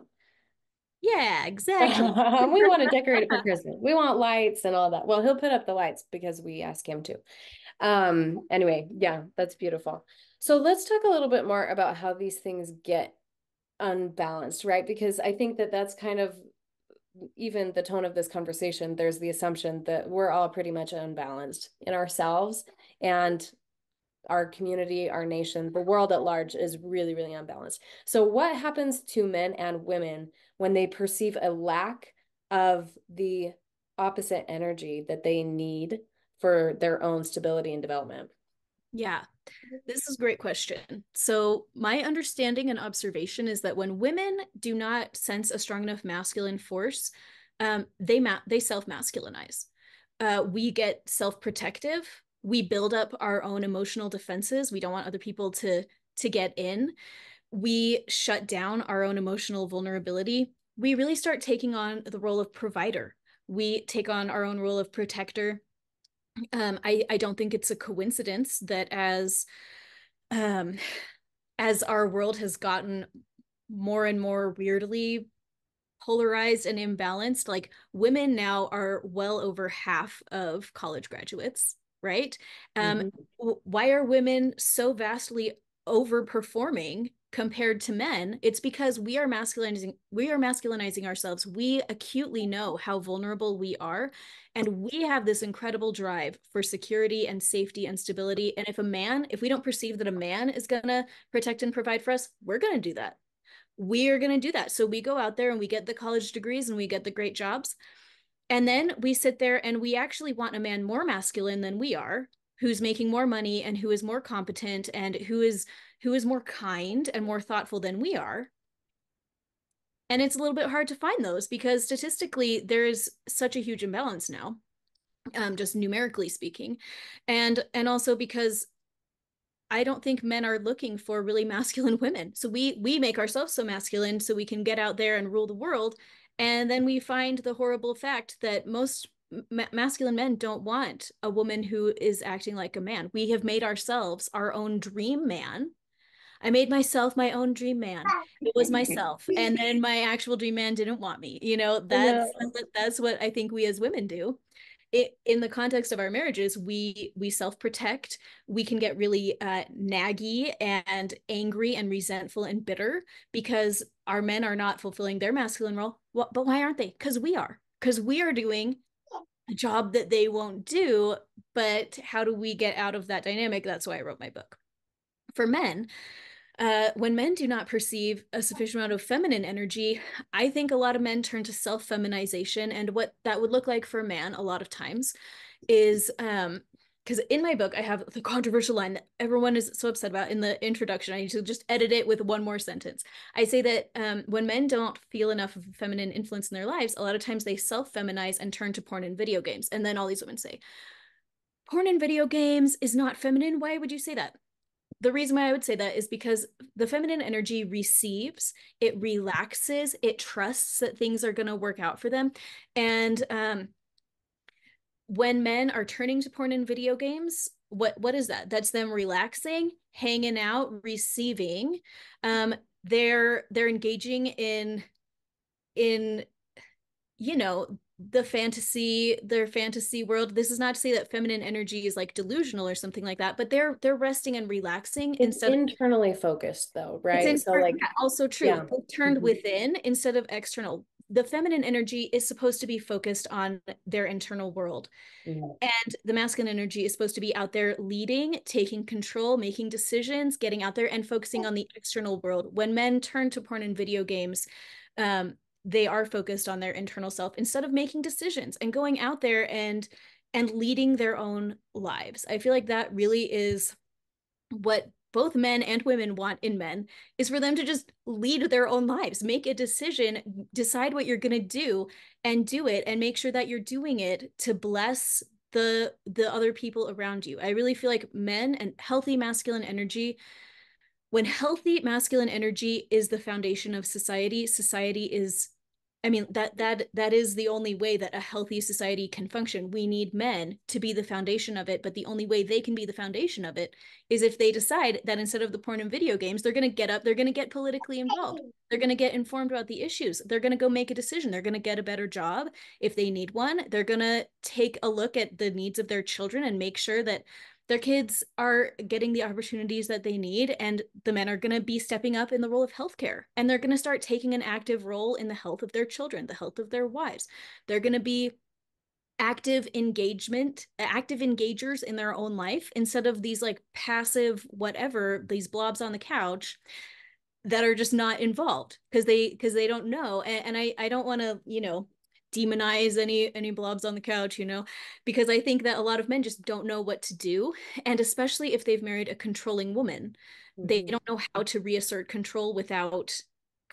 Yeah, exactly.
we want to decorate it for Christmas. We want lights and all that. Well, he'll put up the lights because we ask him to. Um, anyway, yeah, that's beautiful. So let's talk a little bit more about how these things get unbalanced, right? Because I think that that's kind of even the tone of this conversation. There's the assumption that we're all pretty much unbalanced in ourselves and our community, our nation, the world at large is really, really unbalanced. So, what happens to men and women when they perceive a lack of the opposite energy that they need for their own stability and development?
Yeah, this is a great question. So, my understanding and observation is that when women do not sense a strong enough masculine force, um, they ma- they self masculinize. uh, we get self-protective we build up our own emotional defenses we don't want other people to to get in we shut down our own emotional vulnerability we really start taking on the role of provider we take on our own role of protector um, I, I don't think it's a coincidence that as um, as our world has gotten more and more weirdly polarized and imbalanced like women now are well over half of college graduates right um mm-hmm. why are women so vastly overperforming compared to men it's because we are masculinizing we are masculinizing ourselves. We acutely know how vulnerable we are and we have this incredible drive for security and safety and stability. And if a man if we don't perceive that a man is going to protect and provide for us we're going to do that. We're going to do that. So we go out there and we get the college degrees and we get the great jobs. And then we sit there and we actually want a man more masculine than we are who's making more money and who is more competent and who is who is more kind and more thoughtful than we are and it's a little bit hard to find those because statistically there is such a huge imbalance now um, just numerically speaking and and also because i don't think men are looking for really masculine women so we we make ourselves so masculine so we can get out there and rule the world and then we find the horrible fact that most ma- masculine men don't want a woman who is acting like a man. We have made ourselves our own dream man. I made myself my own dream man. It was myself. And then my actual dream man didn't want me. You know, that's that's what I think we as women do. It, in the context of our marriages we we self-protect we can get really uh, naggy and angry and resentful and bitter because our men are not fulfilling their masculine role well, but why aren't they because we are because we are doing a job that they won't do but how do we get out of that dynamic that's why i wrote my book for men uh, when men do not perceive a sufficient amount of feminine energy i think a lot of men turn to self-feminization and what that would look like for a man a lot of times is um because in my book i have the controversial line that everyone is so upset about in the introduction. I need to just edit it with one more sentence. I say that um, when men don't feel enough of feminine influence in their lives a lot of times they self-feminize and turn to porn and video games and then all these women say porn and video games is not feminine? Why would you say that the reason why I would say that is because the feminine energy receives, it relaxes, it trusts that things are going to work out for them. And um, when men are turning to porn and video games what what is that that's them relaxing hanging out receiving um they're they're engaging in in you know the fantasy their fantasy world this is not to say that feminine energy is like delusional or something like that but they're they're resting and relaxing
it's instead internally of, focused though right
so like also true yeah. turned mm-hmm. within instead of external the feminine energy is supposed to be focused on their internal world. Mm-hmm. And the masculine energy is supposed to be out there leading, taking control, making decisions, getting out there and focusing on the external world. When men turn to porn and video games, um, they are focused on their internal self instead of making decisions and going out there and and leading their own lives. I feel like that really is what both men and women want in men is for them to just lead their own lives, make a decision, decide what you're going to do and do it and make sure that you're doing it to bless the the other people around you. I really feel like men and healthy masculine energy when healthy masculine energy is the foundation of society, society is I mean that that that is the only way that a healthy society can function. We need men to be the foundation of it, but the only way they can be the foundation of it is if they decide that instead of the porn and video games, they're going to get up, they're going to get politically involved. They're going to get informed about the issues. They're going to go make a decision. They're going to get a better job if they need one. They're going to take a look at the needs of their children and make sure that their kids are getting the opportunities that they need and the men are going to be stepping up in the role of healthcare and they're going to start taking an active role in the health of their children the health of their wives. They're going to be active engagement active engagers in their own life instead of these like passive whatever these blobs on the couch that are just not involved because they because they don't know and, and i i don't want to you know demonize any any blobs on the couch you know because i think that a lot of men just don't know what to do and especially if they've married a controlling woman mm-hmm. they don't know how to reassert control without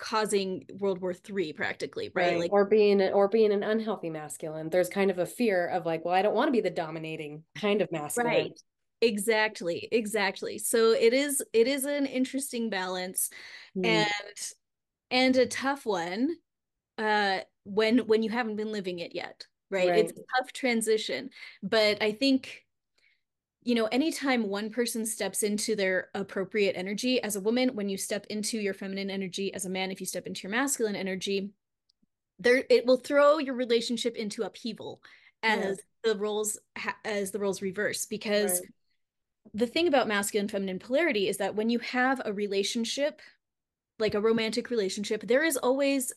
causing World War Three practically, right?
right.
Like
or being or being an unhealthy masculine. There's kind of a fear of like, well, I don't want to be the dominating kind of masculine.
right. Exactly, exactly. So it is it is an interesting balance
Mm.
and and a tough one uh when when you haven't been living it yet, right? It's a tough transition, but I think you know, anytime one person steps into their appropriate energy as a woman, when you step into your feminine energy as a man, if you step into your masculine energy, there it will throw your relationship into upheaval as the roles ha- as the roles reverse because
Right.
the thing about masculine feminine polarity is that when you have a relationship like a romantic relationship there is always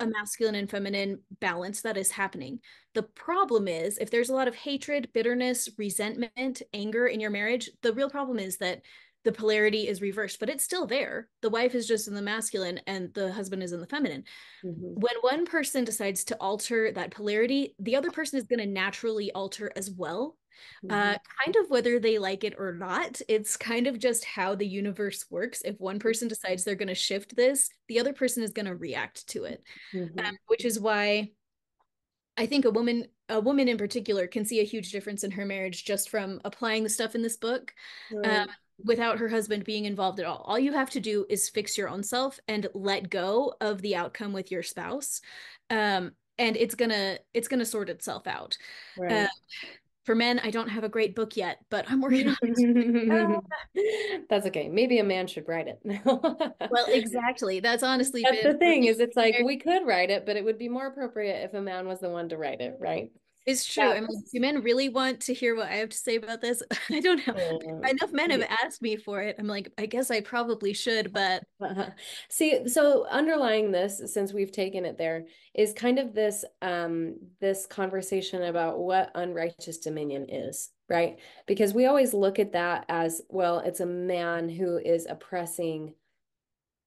a masculine and feminine balance that is happening. The problem is if there's a lot of hatred, bitterness, resentment, anger in your marriage, the real problem is that the polarity is reversed, but it's still there. The wife is just in the masculine and the husband is in the feminine.
Mhm.
When one person decides to alter that polarity, the other person is going to naturally alter as well. Uh, kind of whether they like it or not. It's kind of just how the universe works. If one person decides they're going to shift this, the other person is going to react to it
Mhm.
um, which is why I think a woman, a woman in particular, can see a huge difference in her marriage just from applying the stuff in this book
Right.
um, without her husband being involved at all. All you have to do is fix your own self and let go of the outcome with your spouse, um, and it's gonna it's gonna sort itself out.
Right.
uh, For men, I don't have a great book yet, but I'm working on it.
That's okay. Maybe a man should write it.
Well, exactly. That's honestly
That's the thing is it's like we could write it, but it would be more appropriate if a man was the one to write it, right?
It's true. I mean, do men really want to hear what I have to say about this? I don't know.
Uh,
Enough men have asked me for it. I'm like, I guess I probably should, but
Uh-huh. See, so underlying this, since we've taken it there, is kind of this um this conversation about what unrighteous dominion is, right? Because we always look at that as, well, it's a man who is oppressing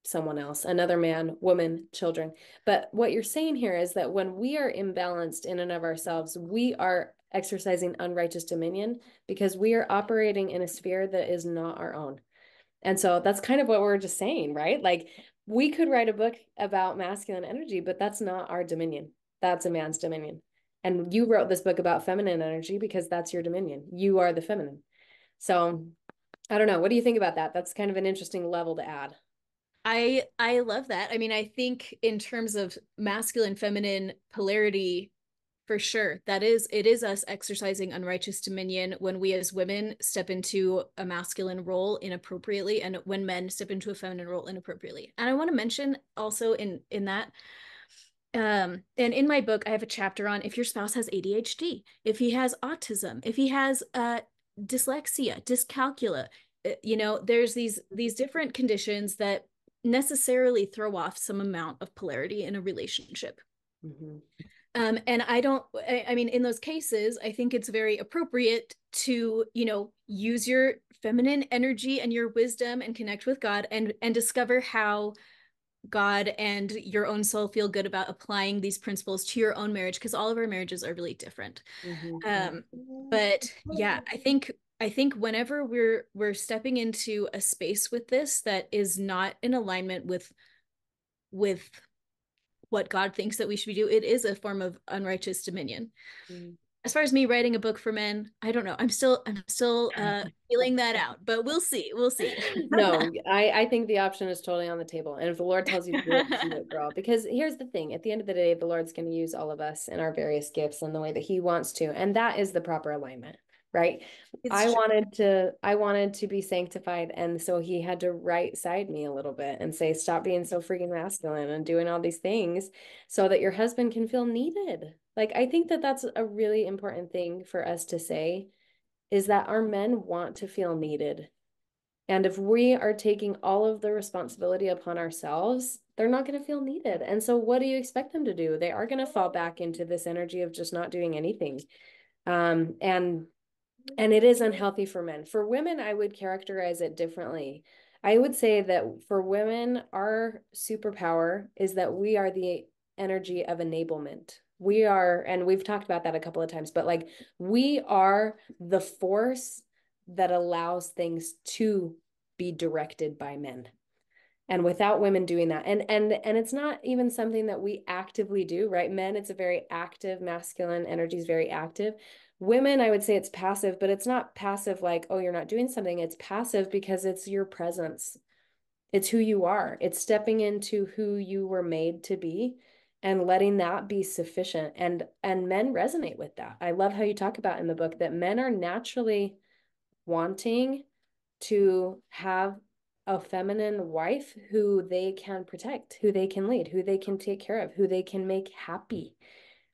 someone else, another man, woman, children. But what you're saying here is that when we are imbalanced in and of ourselves, we are exercising unrighteous dominion because we are operating in a sphere that is not our own. And so that's kind of what we're just saying, right? Like we could write a book about masculine energy, but that's not our dominion. That's a man's dominion. And you wrote this book about feminine energy because that's your dominion. You are the feminine. So I don't know. What do you think about that? That's kind of an interesting level to add.
I I love that. I mean, I think in terms of masculine feminine polarity for sure that is it is us exercising unrighteous dominion when we as women step into a masculine role inappropriately and when men step into a feminine role inappropriately. And I want to mention also in in that um and in my book I have a chapter on if your spouse has ADHD, if he has autism, if he has uh dyslexia, dyscalculia, uh, you know, there's these these different conditions that necessarily throw off some amount of polarity in a relationship.
Mhm.
Um, and I don't, I, I mean, in those cases, I think it's very appropriate to, you know, use your feminine energy and your wisdom and connect with God and and discover how God and your own soul feel good about applying these principles to your own marriage because all of our marriages are really different.
Mhm.
Um, but yeah, I think I think whenever we're we're stepping into a space with this that is not in alignment with with what God thinks that we should be do, it is a form of unrighteous dominion.
Mhm.
As far as me writing a book for men, I don't know. I'm still I'm still uh feeling that out, but we'll see. We'll see.
no, I, I think the option is totally on the table. And if the Lord tells you to do it, do it, girl. Because here's the thing at the end of the day, the Lord's going to use all of us in our various gifts in the way that He wants to. And that is the proper alignment, right?
It's
I
true.
wanted to I wanted to be sanctified and so he had to right side me a little bit and say stop being so freaking masculine and doing all these things so that your husband can feel needed. Like I think that that's a really important thing for us to say is that our men want to feel needed. And if we are taking all of the responsibility upon ourselves, they're not going to feel needed. And so what do you expect them to do? They are going to fall back into this energy of just not doing anything. Um and and it is unhealthy for men. For women, I would characterize it differently. I would say that for women, our superpower is that we are the energy of enablement. We are, and we've talked about that a couple of times, but like we are the force that allows things to be directed by men. and without women doing that and and and it's not even something that we actively do right men it's a very active masculine energy is very active women i would say it's passive but it's not passive like oh you're not doing something. It's passive because it's your presence. It's who you are. It's stepping into who you were made to be and letting that be sufficient and and men resonate with that. I love how you talk about in the book that men are naturally wanting to have a feminine wife who they can protect, who they can lead, who they can take care of, who they can make happy.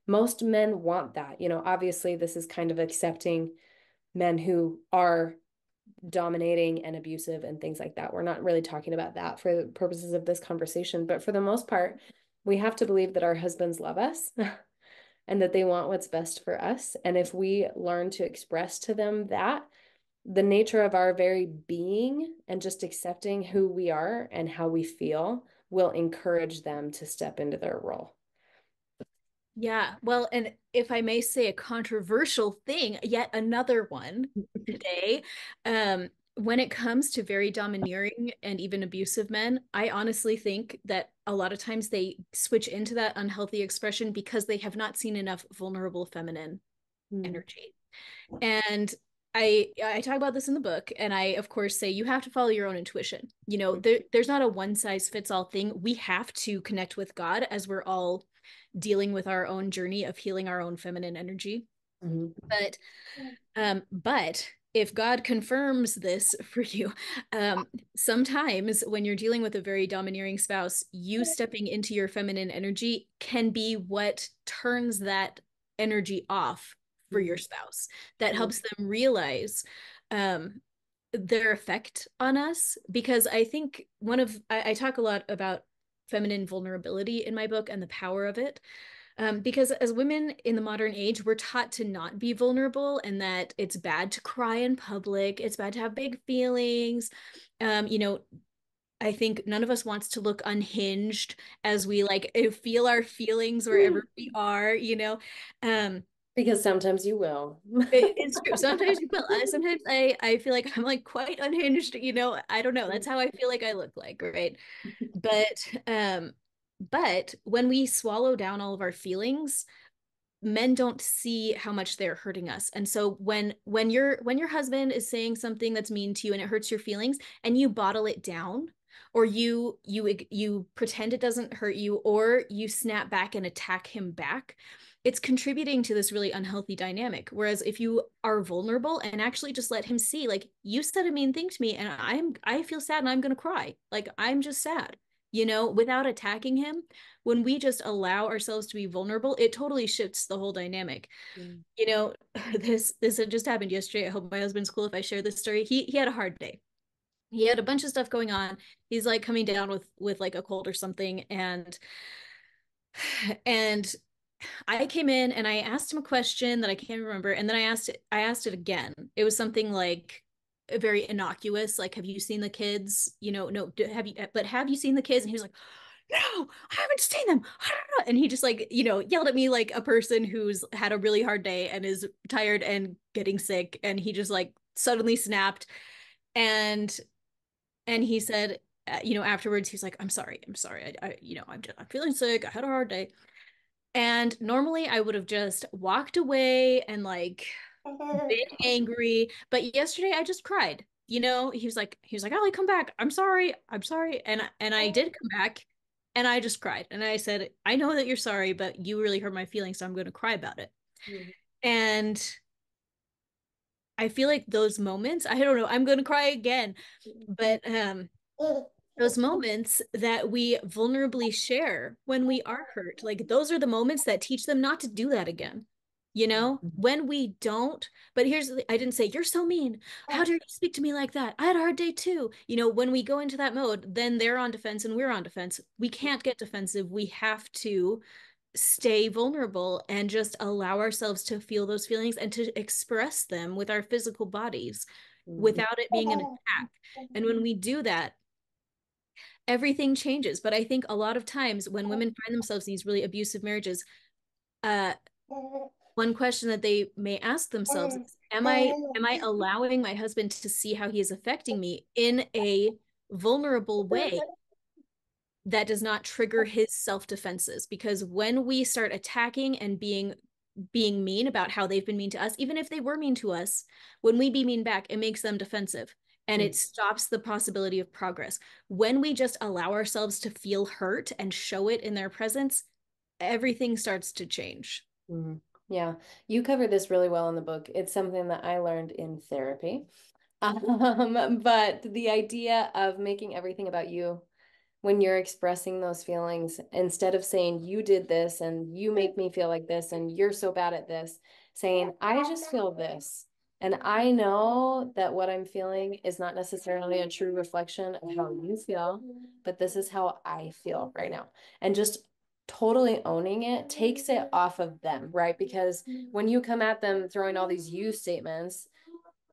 Most men want that. You know, obviously, this is kind of accepting men who are dominating and abusive and things like that. We're not really talking about that for the purposes of this conversation, but for the most part, we have to believe that our husbands love us and that they want what's best for us. And if we learn to express to them that, the nature of our very being and just accepting who we are and how we feel will encourage them to step into their role.
Yeah, well, and if I may say a controversial thing, yet another one today, um, when it comes to very domineering and even abusive men, I honestly think that a lot of times they switch into that unhealthy expression because they have not seen enough vulnerable feminine mm. energy. And I I talk about this in the book, and I of course say you have to follow your own intuition. You know, there, there's not a one size fits all thing. We have to connect with God as we're all dealing with our own journey of healing our own feminine energy. Mm-hmm. But um, but if God confirms this for you, um, sometimes when you're dealing with a very domineering spouse, you stepping into your feminine energy can be what turns that energy off for your mm-hmm. spouse that helps them realize um, their effect on us because i think one of I, I, talk a lot about feminine vulnerability in my book and the power of it. Um, because as women in the modern age we're taught to not be vulnerable and that it's bad to cry in public it's bad to have big feelings. Um, you know I think none of us wants to look unhinged as we like feel our feelings wherever we are, you know. Um,
because sometimes you will.
it, it's true. Sometimes you will. I, sometimes I I feel like I'm like quite unhinged. You know, I don't know. That's how I feel like I look like, right? but um, but when we swallow down all of our feelings, men don't see how much they're hurting us and so when when your when your husband is saying something that's mean to you and it hurts your feelings and you bottle it down or you you you pretend it doesn't hurt you or you snap back and attack him back it's contributing to this really unhealthy dynamic. Whereas if you are vulnerable and actually just let him see like you said a mean thing to me and i'm i feel sad and i'm going to cry. Like i'm just sad you know without attacking him. When we just allow ourselves to be vulnerable it totally shifts the whole dynamic. Mm. you know this this had just happened yesterday. I hope my husband's cool if i share this story. He he had a hard day. He had a bunch of stuff going on. He's like coming down with with like a cold or something and and I came in and I asked him a question that I can't remember, and then I asked it. I asked it again. It was something like very innocuous, like "Have you seen the kids?" You know, no, have you? But have you seen the kids? And he was like, "No, I haven't seen them." And he just like you know yelled at me like a person who's had a really hard day and is tired and getting sick, and he just like suddenly snapped, and and he said. Uh, you know, afterwards, he's like, "I'm sorry, I'm sorry. I, I you know, I'm just, I'm feeling sick. I had a hard day." And normally I would have just walked away and like been angry. But yesterday I just cried. You know, he was like, he was like, Allie, come back. I'm sorry. I'm sorry. And and I did come back and I just cried. And I said, I know that you're sorry, but you really hurt my feelings, so I'm gonna cry about it. Mm-hmm. And I feel like those moments, I don't know, I'm gonna cry again. But um those moments that we vulnerably share when we are hurt like those are the moments that teach them not to do that again you know? Mm-hmm. when we don't but here's i didn't say you're so mean. How dare you speak to me like that? I had a hard day too. You know when we go into that mode then they're on defense and we're on defense. We can't get defensive. We have to stay vulnerable and just allow ourselves to feel those feelings and to express them with our physical bodies mm-hmm. without it being an attack. And when we do that everything changes. But I think a lot of times when women find themselves in these really abusive marriages, uh, mm-hmm. one question that they may ask themselves mm-hmm. is, am I mm-hmm. am I allowing my husband to see how he is affecting me in a vulnerable way that does not trigger his self defenses because when we start attacking and being being mean about how they've been mean to us even if they were mean to us when we be mean back it makes them defensive and it stops the possibility of progress. When we just allow ourselves to feel hurt and show it in their presence everything starts to change.
Mm. yeah. You covered this really well in the book. It's something that i learned in therapy. Um, but the idea of making everything about you when you're expressing those feelings instead of saying you did this and you make me feel like this and you're so bad at this saying i just feel this and i know that what i'm feeling is not necessarily a true reflection of how you feel but this is how i feel right now. And just totally owning it takes it off of them right? Because when you come at them throwing all these you statements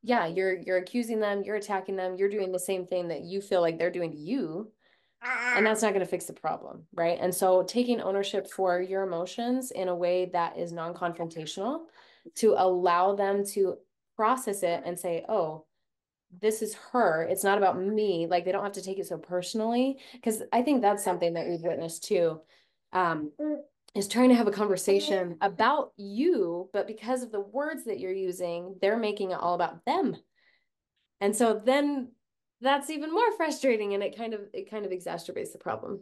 yeah you're you're accusing them you're attacking them you're doing the same thing that you feel like they're doing to you and that's not going to fix the problem right? And so taking ownership for your emotions in a way that is non-confrontational to allow them to process it and say oh this is her. It's not about me. Like they don't have to take it so personally because i think that's something that we've witnessed too um is trying to have a conversation about you but because of the words that you're using they're making it all about them. And so then that's even more frustrating and it kind of it kind of exacerbates the problem.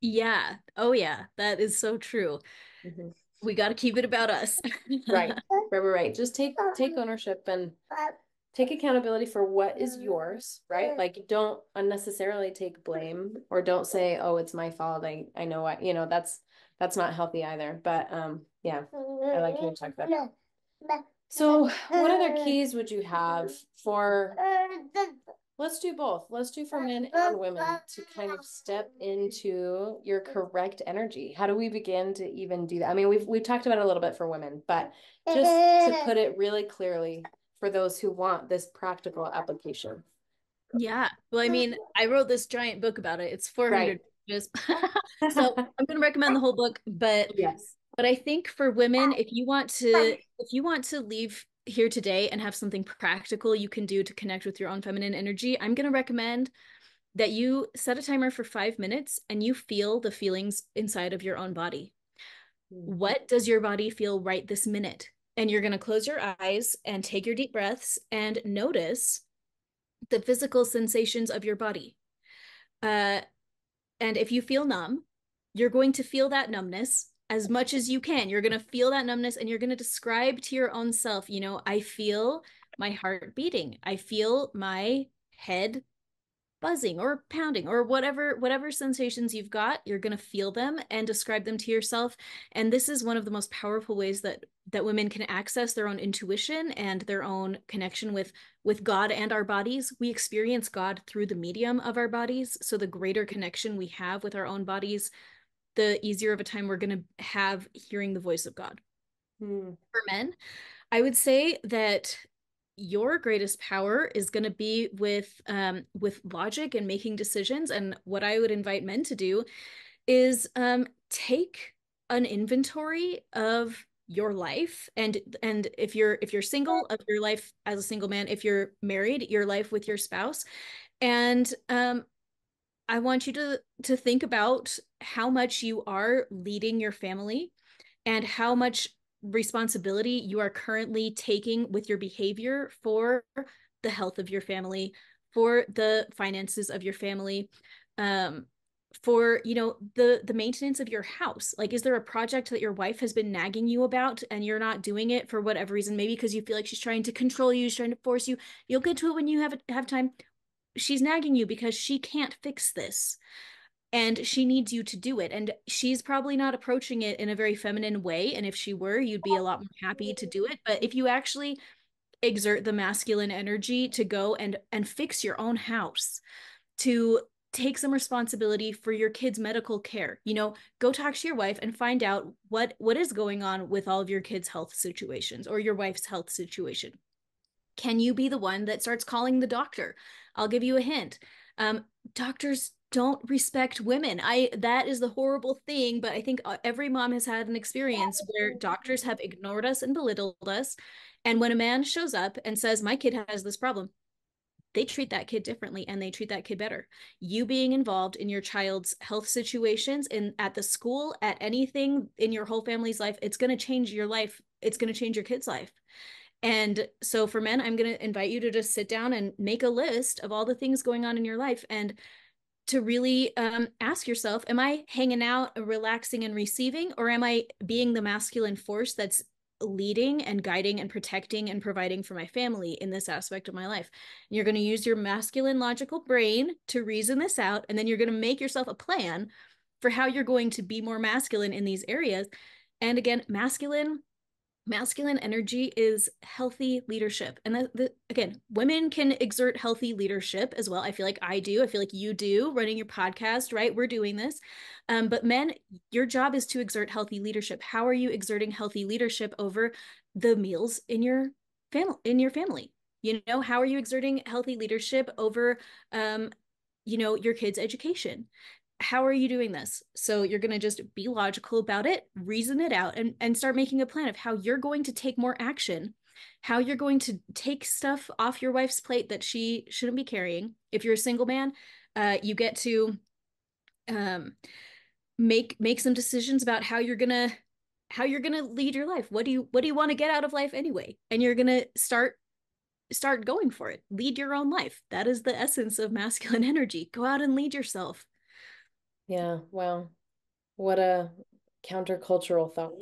Yeah. Oh yeah. That is so true. Mm-hmm. We got to keep it about us.
Right. Right right just take take ownership and take accountability for what is yours right? Like don't unnecessarily take blame or don't say oh it's my fault. I i know what you know that's that's not healthy either. But um yeah i like you talk about that so, what other keys would you have for? Let's do both. Let's do for men and women to kind of step into your correct energy. How do we begin to even do that? I mean, we've we've talked about it a little bit for women, but just to put it really clearly for those who want this practical application.
Yeah. Well, I mean, I wrote this giant book about it. It's 400 right. pages. so, I'm going to recommend the whole book, but
yes
but i think for women if you want to if you want to leave here today and have something practical you can do to connect with your own feminine energy i'm going to recommend that you set a timer for five minutes and you feel the feelings inside of your own body. Mm-hmm. what does your body feel right this minute? And you're going to close your eyes and take your deep breaths and notice the physical sensations of your body. Uh, and if you feel numb you're going to feel that numbness as much as you can. You're going to feel that numbness and you're going to describe to your own self, you know, I feel my heart beating. I feel my head buzzing or pounding or whatever whatever sensations you've got you're going to feel them and describe them to yourself and this is one of the most powerful ways that that women can access their own intuition and their own connection with with god and our bodies we experience god through the medium of our bodies so the greater connection we have with our own bodies the easier of a time we're going to have hearing the voice of God. Hmm. For men, I would say that your greatest power is going to be with um, with logic and making decisions. And what I would invite men to do is um, take an inventory of your life and and if you're if you're single of your life as a single man if you're married your life with your spouse and um I want you to to think about how much you are leading your family and how much responsibility you are currently taking with your behavior for the health of your family, for the finances of your family, um, for you know the the maintenance of your house. Like is there a project that your wife has been nagging you about and you're not doing it for whatever reason? Maybe because you feel like she's trying to control you she's trying to force you. You'll get to it when you have have time she's nagging you because she can't fix this and she needs you to do it and she's probably not approaching it in a very feminine way and if she were you'd be a lot more happy to do it but if you actually exert the masculine energy to go and and fix your own house to take some responsibility for your kids medical care you know go talk to your wife and find out what what is going on with all of your kids health situations or your wife's health situation. Can you be the one that starts calling the doctor I'll give you a hint. Um, doctors don't respect women. I that is the horrible thing, but I think uh, every mom has had an experience where doctors have ignored us and belittled us. And when a man shows up and says, "My kid has this problem," they treat that kid differently and they treat that kid better. You being involved in your child's health situations and at the school, at anything in your whole family's life, it's going to change your life. It's going to change your kid's life. And so for men, I'm going to invite you to just sit down and make a list of all the things going on in your life and to really um, ask yourself Am I hanging out, relaxing, and receiving, or am I being the masculine force that's leading and guiding and protecting and providing for my family in this aspect of my life. And you're going to use your masculine logical brain to reason this out. And then you're going to make yourself a plan for how you're going to be more masculine in these areas. And again, masculine masculine energy is healthy leadership. And the, the, again women can exert healthy leadership as well. I feel like i do. I feel like you do running your podcast right? We're doing this. Um, but men your job is to exert healthy leadership. How are you exerting healthy leadership over the meals in your family in your family? You know how are you exerting healthy leadership over um, you know your kids education how are you doing this? So you're going to just be logical about it, reason it out, and, and start making a plan of how you're going to take more action, how you're going to take stuff off your wife's plate that she shouldn't be carrying. If you're a single man, uh, you get to um, make make some decisions about how you're gonna how you're gonna lead your life. What do you what do you want to get out of life anyway? And you're gonna start start going for it. Lead your own life. That is the essence of masculine energy. Go out and lead yourself.
Yeah, wow. What a countercultural thought.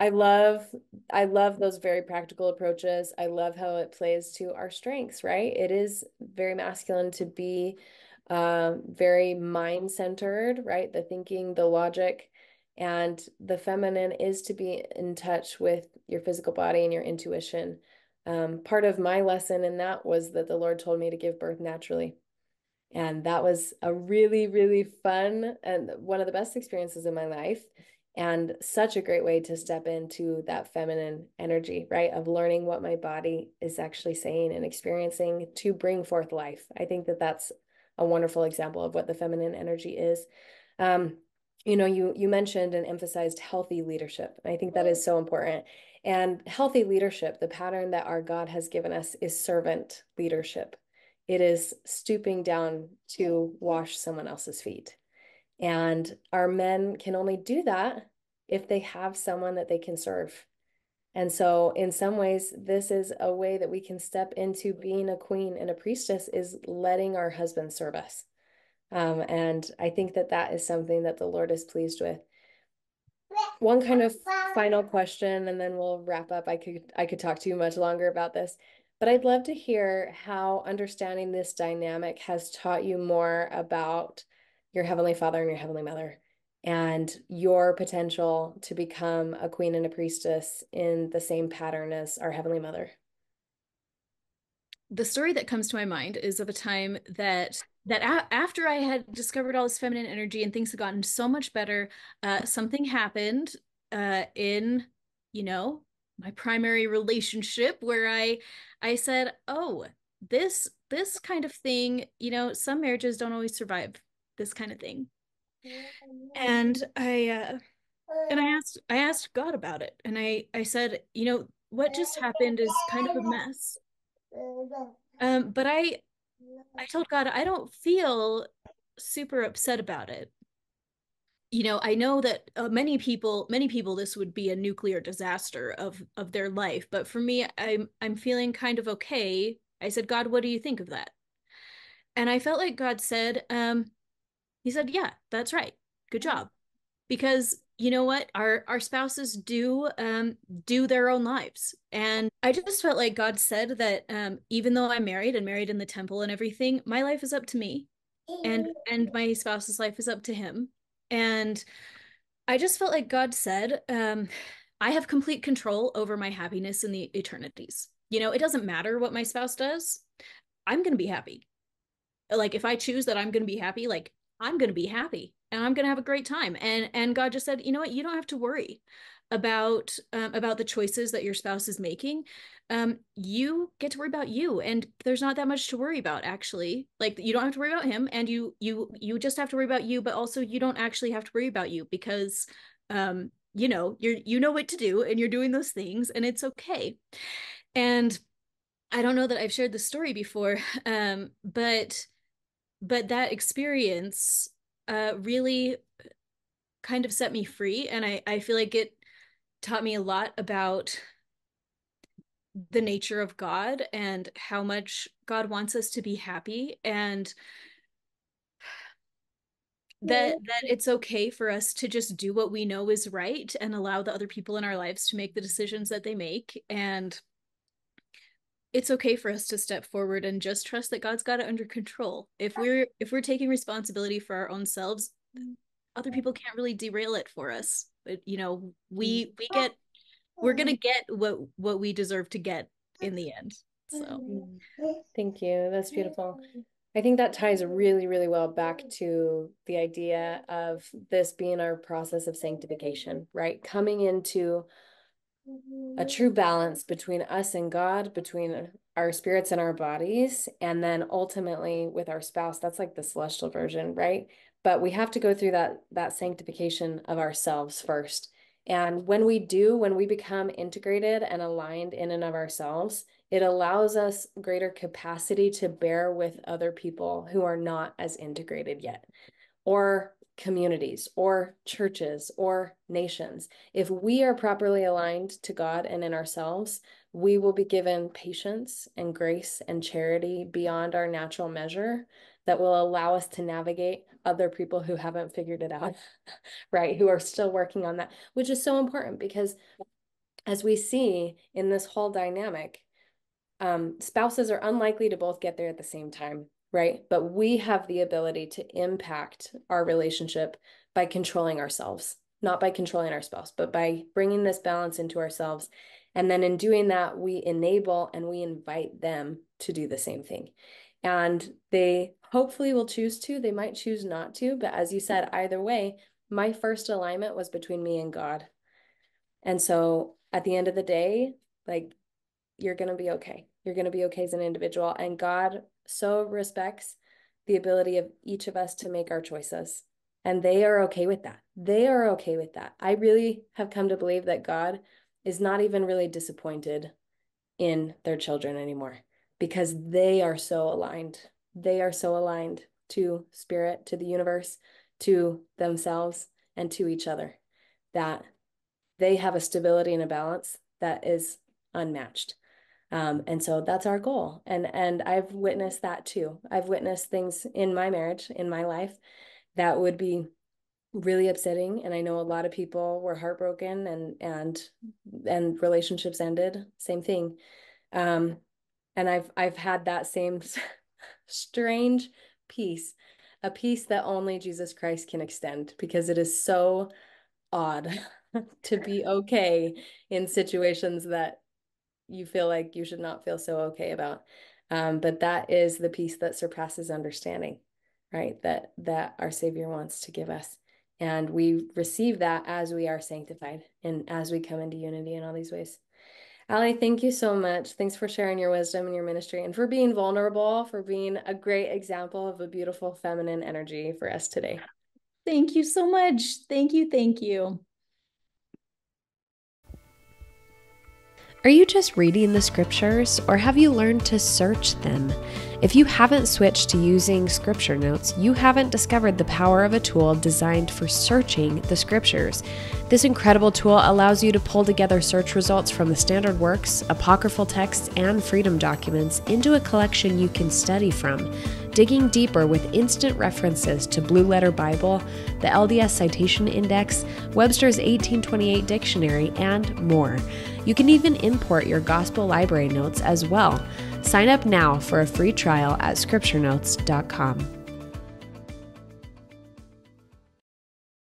I love I love those very practical approaches. I love how it plays to our strengths, right? It is very masculine to be uh, very mind centered, right? The thinking, the logic, and the feminine is to be in touch with your physical body and your intuition. Um, part of my lesson in that was that the Lord told me to give birth naturally. And that was a really, really fun and one of the best experiences in my life. And such a great way to step into that feminine energy, right? Of learning what my body is actually saying and experiencing to bring forth life. I think that that's a wonderful example of what the feminine energy is. Um, you know, you you mentioned and emphasized healthy leadership. I think that is so important. And healthy leadership, the pattern that our God has given us is servant leadership it is stooping down to wash someone else's feet. And our men can only do that if they have someone that they can serve. And so, in some ways, this is a way that we can step into being a queen and a priestess is letting our husband serve us. Um, and I think that that is something that the Lord is pleased with. One kind of final question, and then we'll wrap up. I could I could talk to you much longer about this. But I'd love to hear how understanding this dynamic has taught you more about your Heavenly Father and your Heavenly Mother and your potential to become a queen and a priestess in the same pattern as our Heavenly Mother.
The story that comes to my mind is of a time that that a- after I had discovered all this feminine energy and things had gotten so much better, uh, something happened uh, in, you know, my primary relationship where I I said, "Oh, this this kind of thing, you know, some marriages don't always survive this kind of thing." And I uh and I asked I asked God about it. And I I said, "You know, what just happened is kind of a mess." Um but I I told God I don't feel super upset about it you know i know that uh, many people many people this would be a nuclear disaster of of their life but for me i'm i'm feeling kind of okay. I said god what do you think of that? And i felt like god said um he said yeah that's right. Good job. Because you know what? Our our spouses do um do their own lives. And i just felt like god said that um even though i'm married and married in the temple and everything my life is up to me. And and my spouse's life is up to him and I just felt like God said, um, I have complete control over my happiness in the eternities. You know, it doesn't matter what my spouse does, I'm going to be happy. Like, if I choose that I'm going to be happy, like, I'm going to be happy and I'm going to have a great time. And and God just said, you know what, you don't have to worry about um, about the choices that your spouse is making um, you get to worry about you and there's not that much to worry about actually. Like you don't have to worry about him and you you you just have to worry about you but also you don't actually have to worry about you because um you know you're you know what to do and you're doing those things and it's okay. And I don't know that I've shared the story before, um, but but that experience uh, really kind of set me free, and I I feel like it taught me a lot about the nature of God and how much God wants us to be happy. And that that it's okay for us to just do what we know is right and allow the other people in our lives to make the decisions that they make. And it's okay for us to step forward and just trust that God's got it under control. If we're if we're taking responsibility for our own selves, other people can't really derail it for us. But you know, mm-hmm. we we get we're gonna mm-hmm. get what what we deserve to get in the end. So mm-hmm.
thank you. That's beautiful. I think that ties really, really well back to the idea of this being our process of sanctification, right? Coming into a true balance between us and God, between our spirits and our bodies, and then ultimately with our spouse. That's like the celestial version, right? But we have to go through that that sanctification of ourselves first. And when we do, when we become integrated and aligned in and of ourselves, it allows us greater capacity to bear with other people who are not as integrated yet, or communities, or churches, or nations. If we are properly aligned to God and in ourselves, we will be given patience and grace and charity beyond our natural measure that will allow us to navigate other people who haven't figured it out, right? Who are still working on that, which is so important because as we see in this whole dynamic, um, spouses are unlikely to both get there at the same time, right? But we have the ability to impact our relationship by controlling ourselves, not by controlling our spouse, but by bringing this balance into ourselves. And then in doing that, we enable and we invite them to do the same thing. And they hopefully will choose to, they might choose not to. But as you said, either way, my first alignment was between me and God. And so at the end of the day, like you're going to be okay. You're going to be okay as an individual. And God so respects the ability of each of us to make our choices. And they are okay with that. They are okay with that. I really have come to believe that God is not even really disappointed in their children anymore because they are so aligned. They are so aligned to spirit, to the universe, to themselves, and to each other that they have a stability and a balance that is unmatched. Um, and so that's our goal. And and I've witnessed that too. I've witnessed things in my marriage, in my life, that would be really upsetting. And I know a lot of people were heartbroken and and and relationships ended. Same thing. Um, and I've I've had that same strange peace, a peace that only Jesus Christ can extend because it is so odd to be okay in situations that you feel like you should not feel so okay about. Um, but that is the peace that surpasses understanding, right? That that our Savior wants to give us. And we receive that as we are sanctified and as we come into unity in all these ways. Allie, thank you so much. Thanks for sharing your wisdom and your ministry and for being vulnerable, for being a great example of a beautiful feminine energy for us today.
Thank you so much. Thank you. Thank you.
Are you just reading the scriptures or have you learned to search them? If you haven't switched to using scripture notes, you haven't discovered the power of a tool designed for searching the scriptures. This incredible tool allows you to pull together search results from the standard works, apocryphal texts, and freedom documents into a collection you can study from digging deeper with instant references to Blue Letter Bible, the LDS Citation Index, Webster's 1828 Dictionary, and more. You can even import your Gospel Library notes as well. Sign up now for a free trial at scripturenotes.com.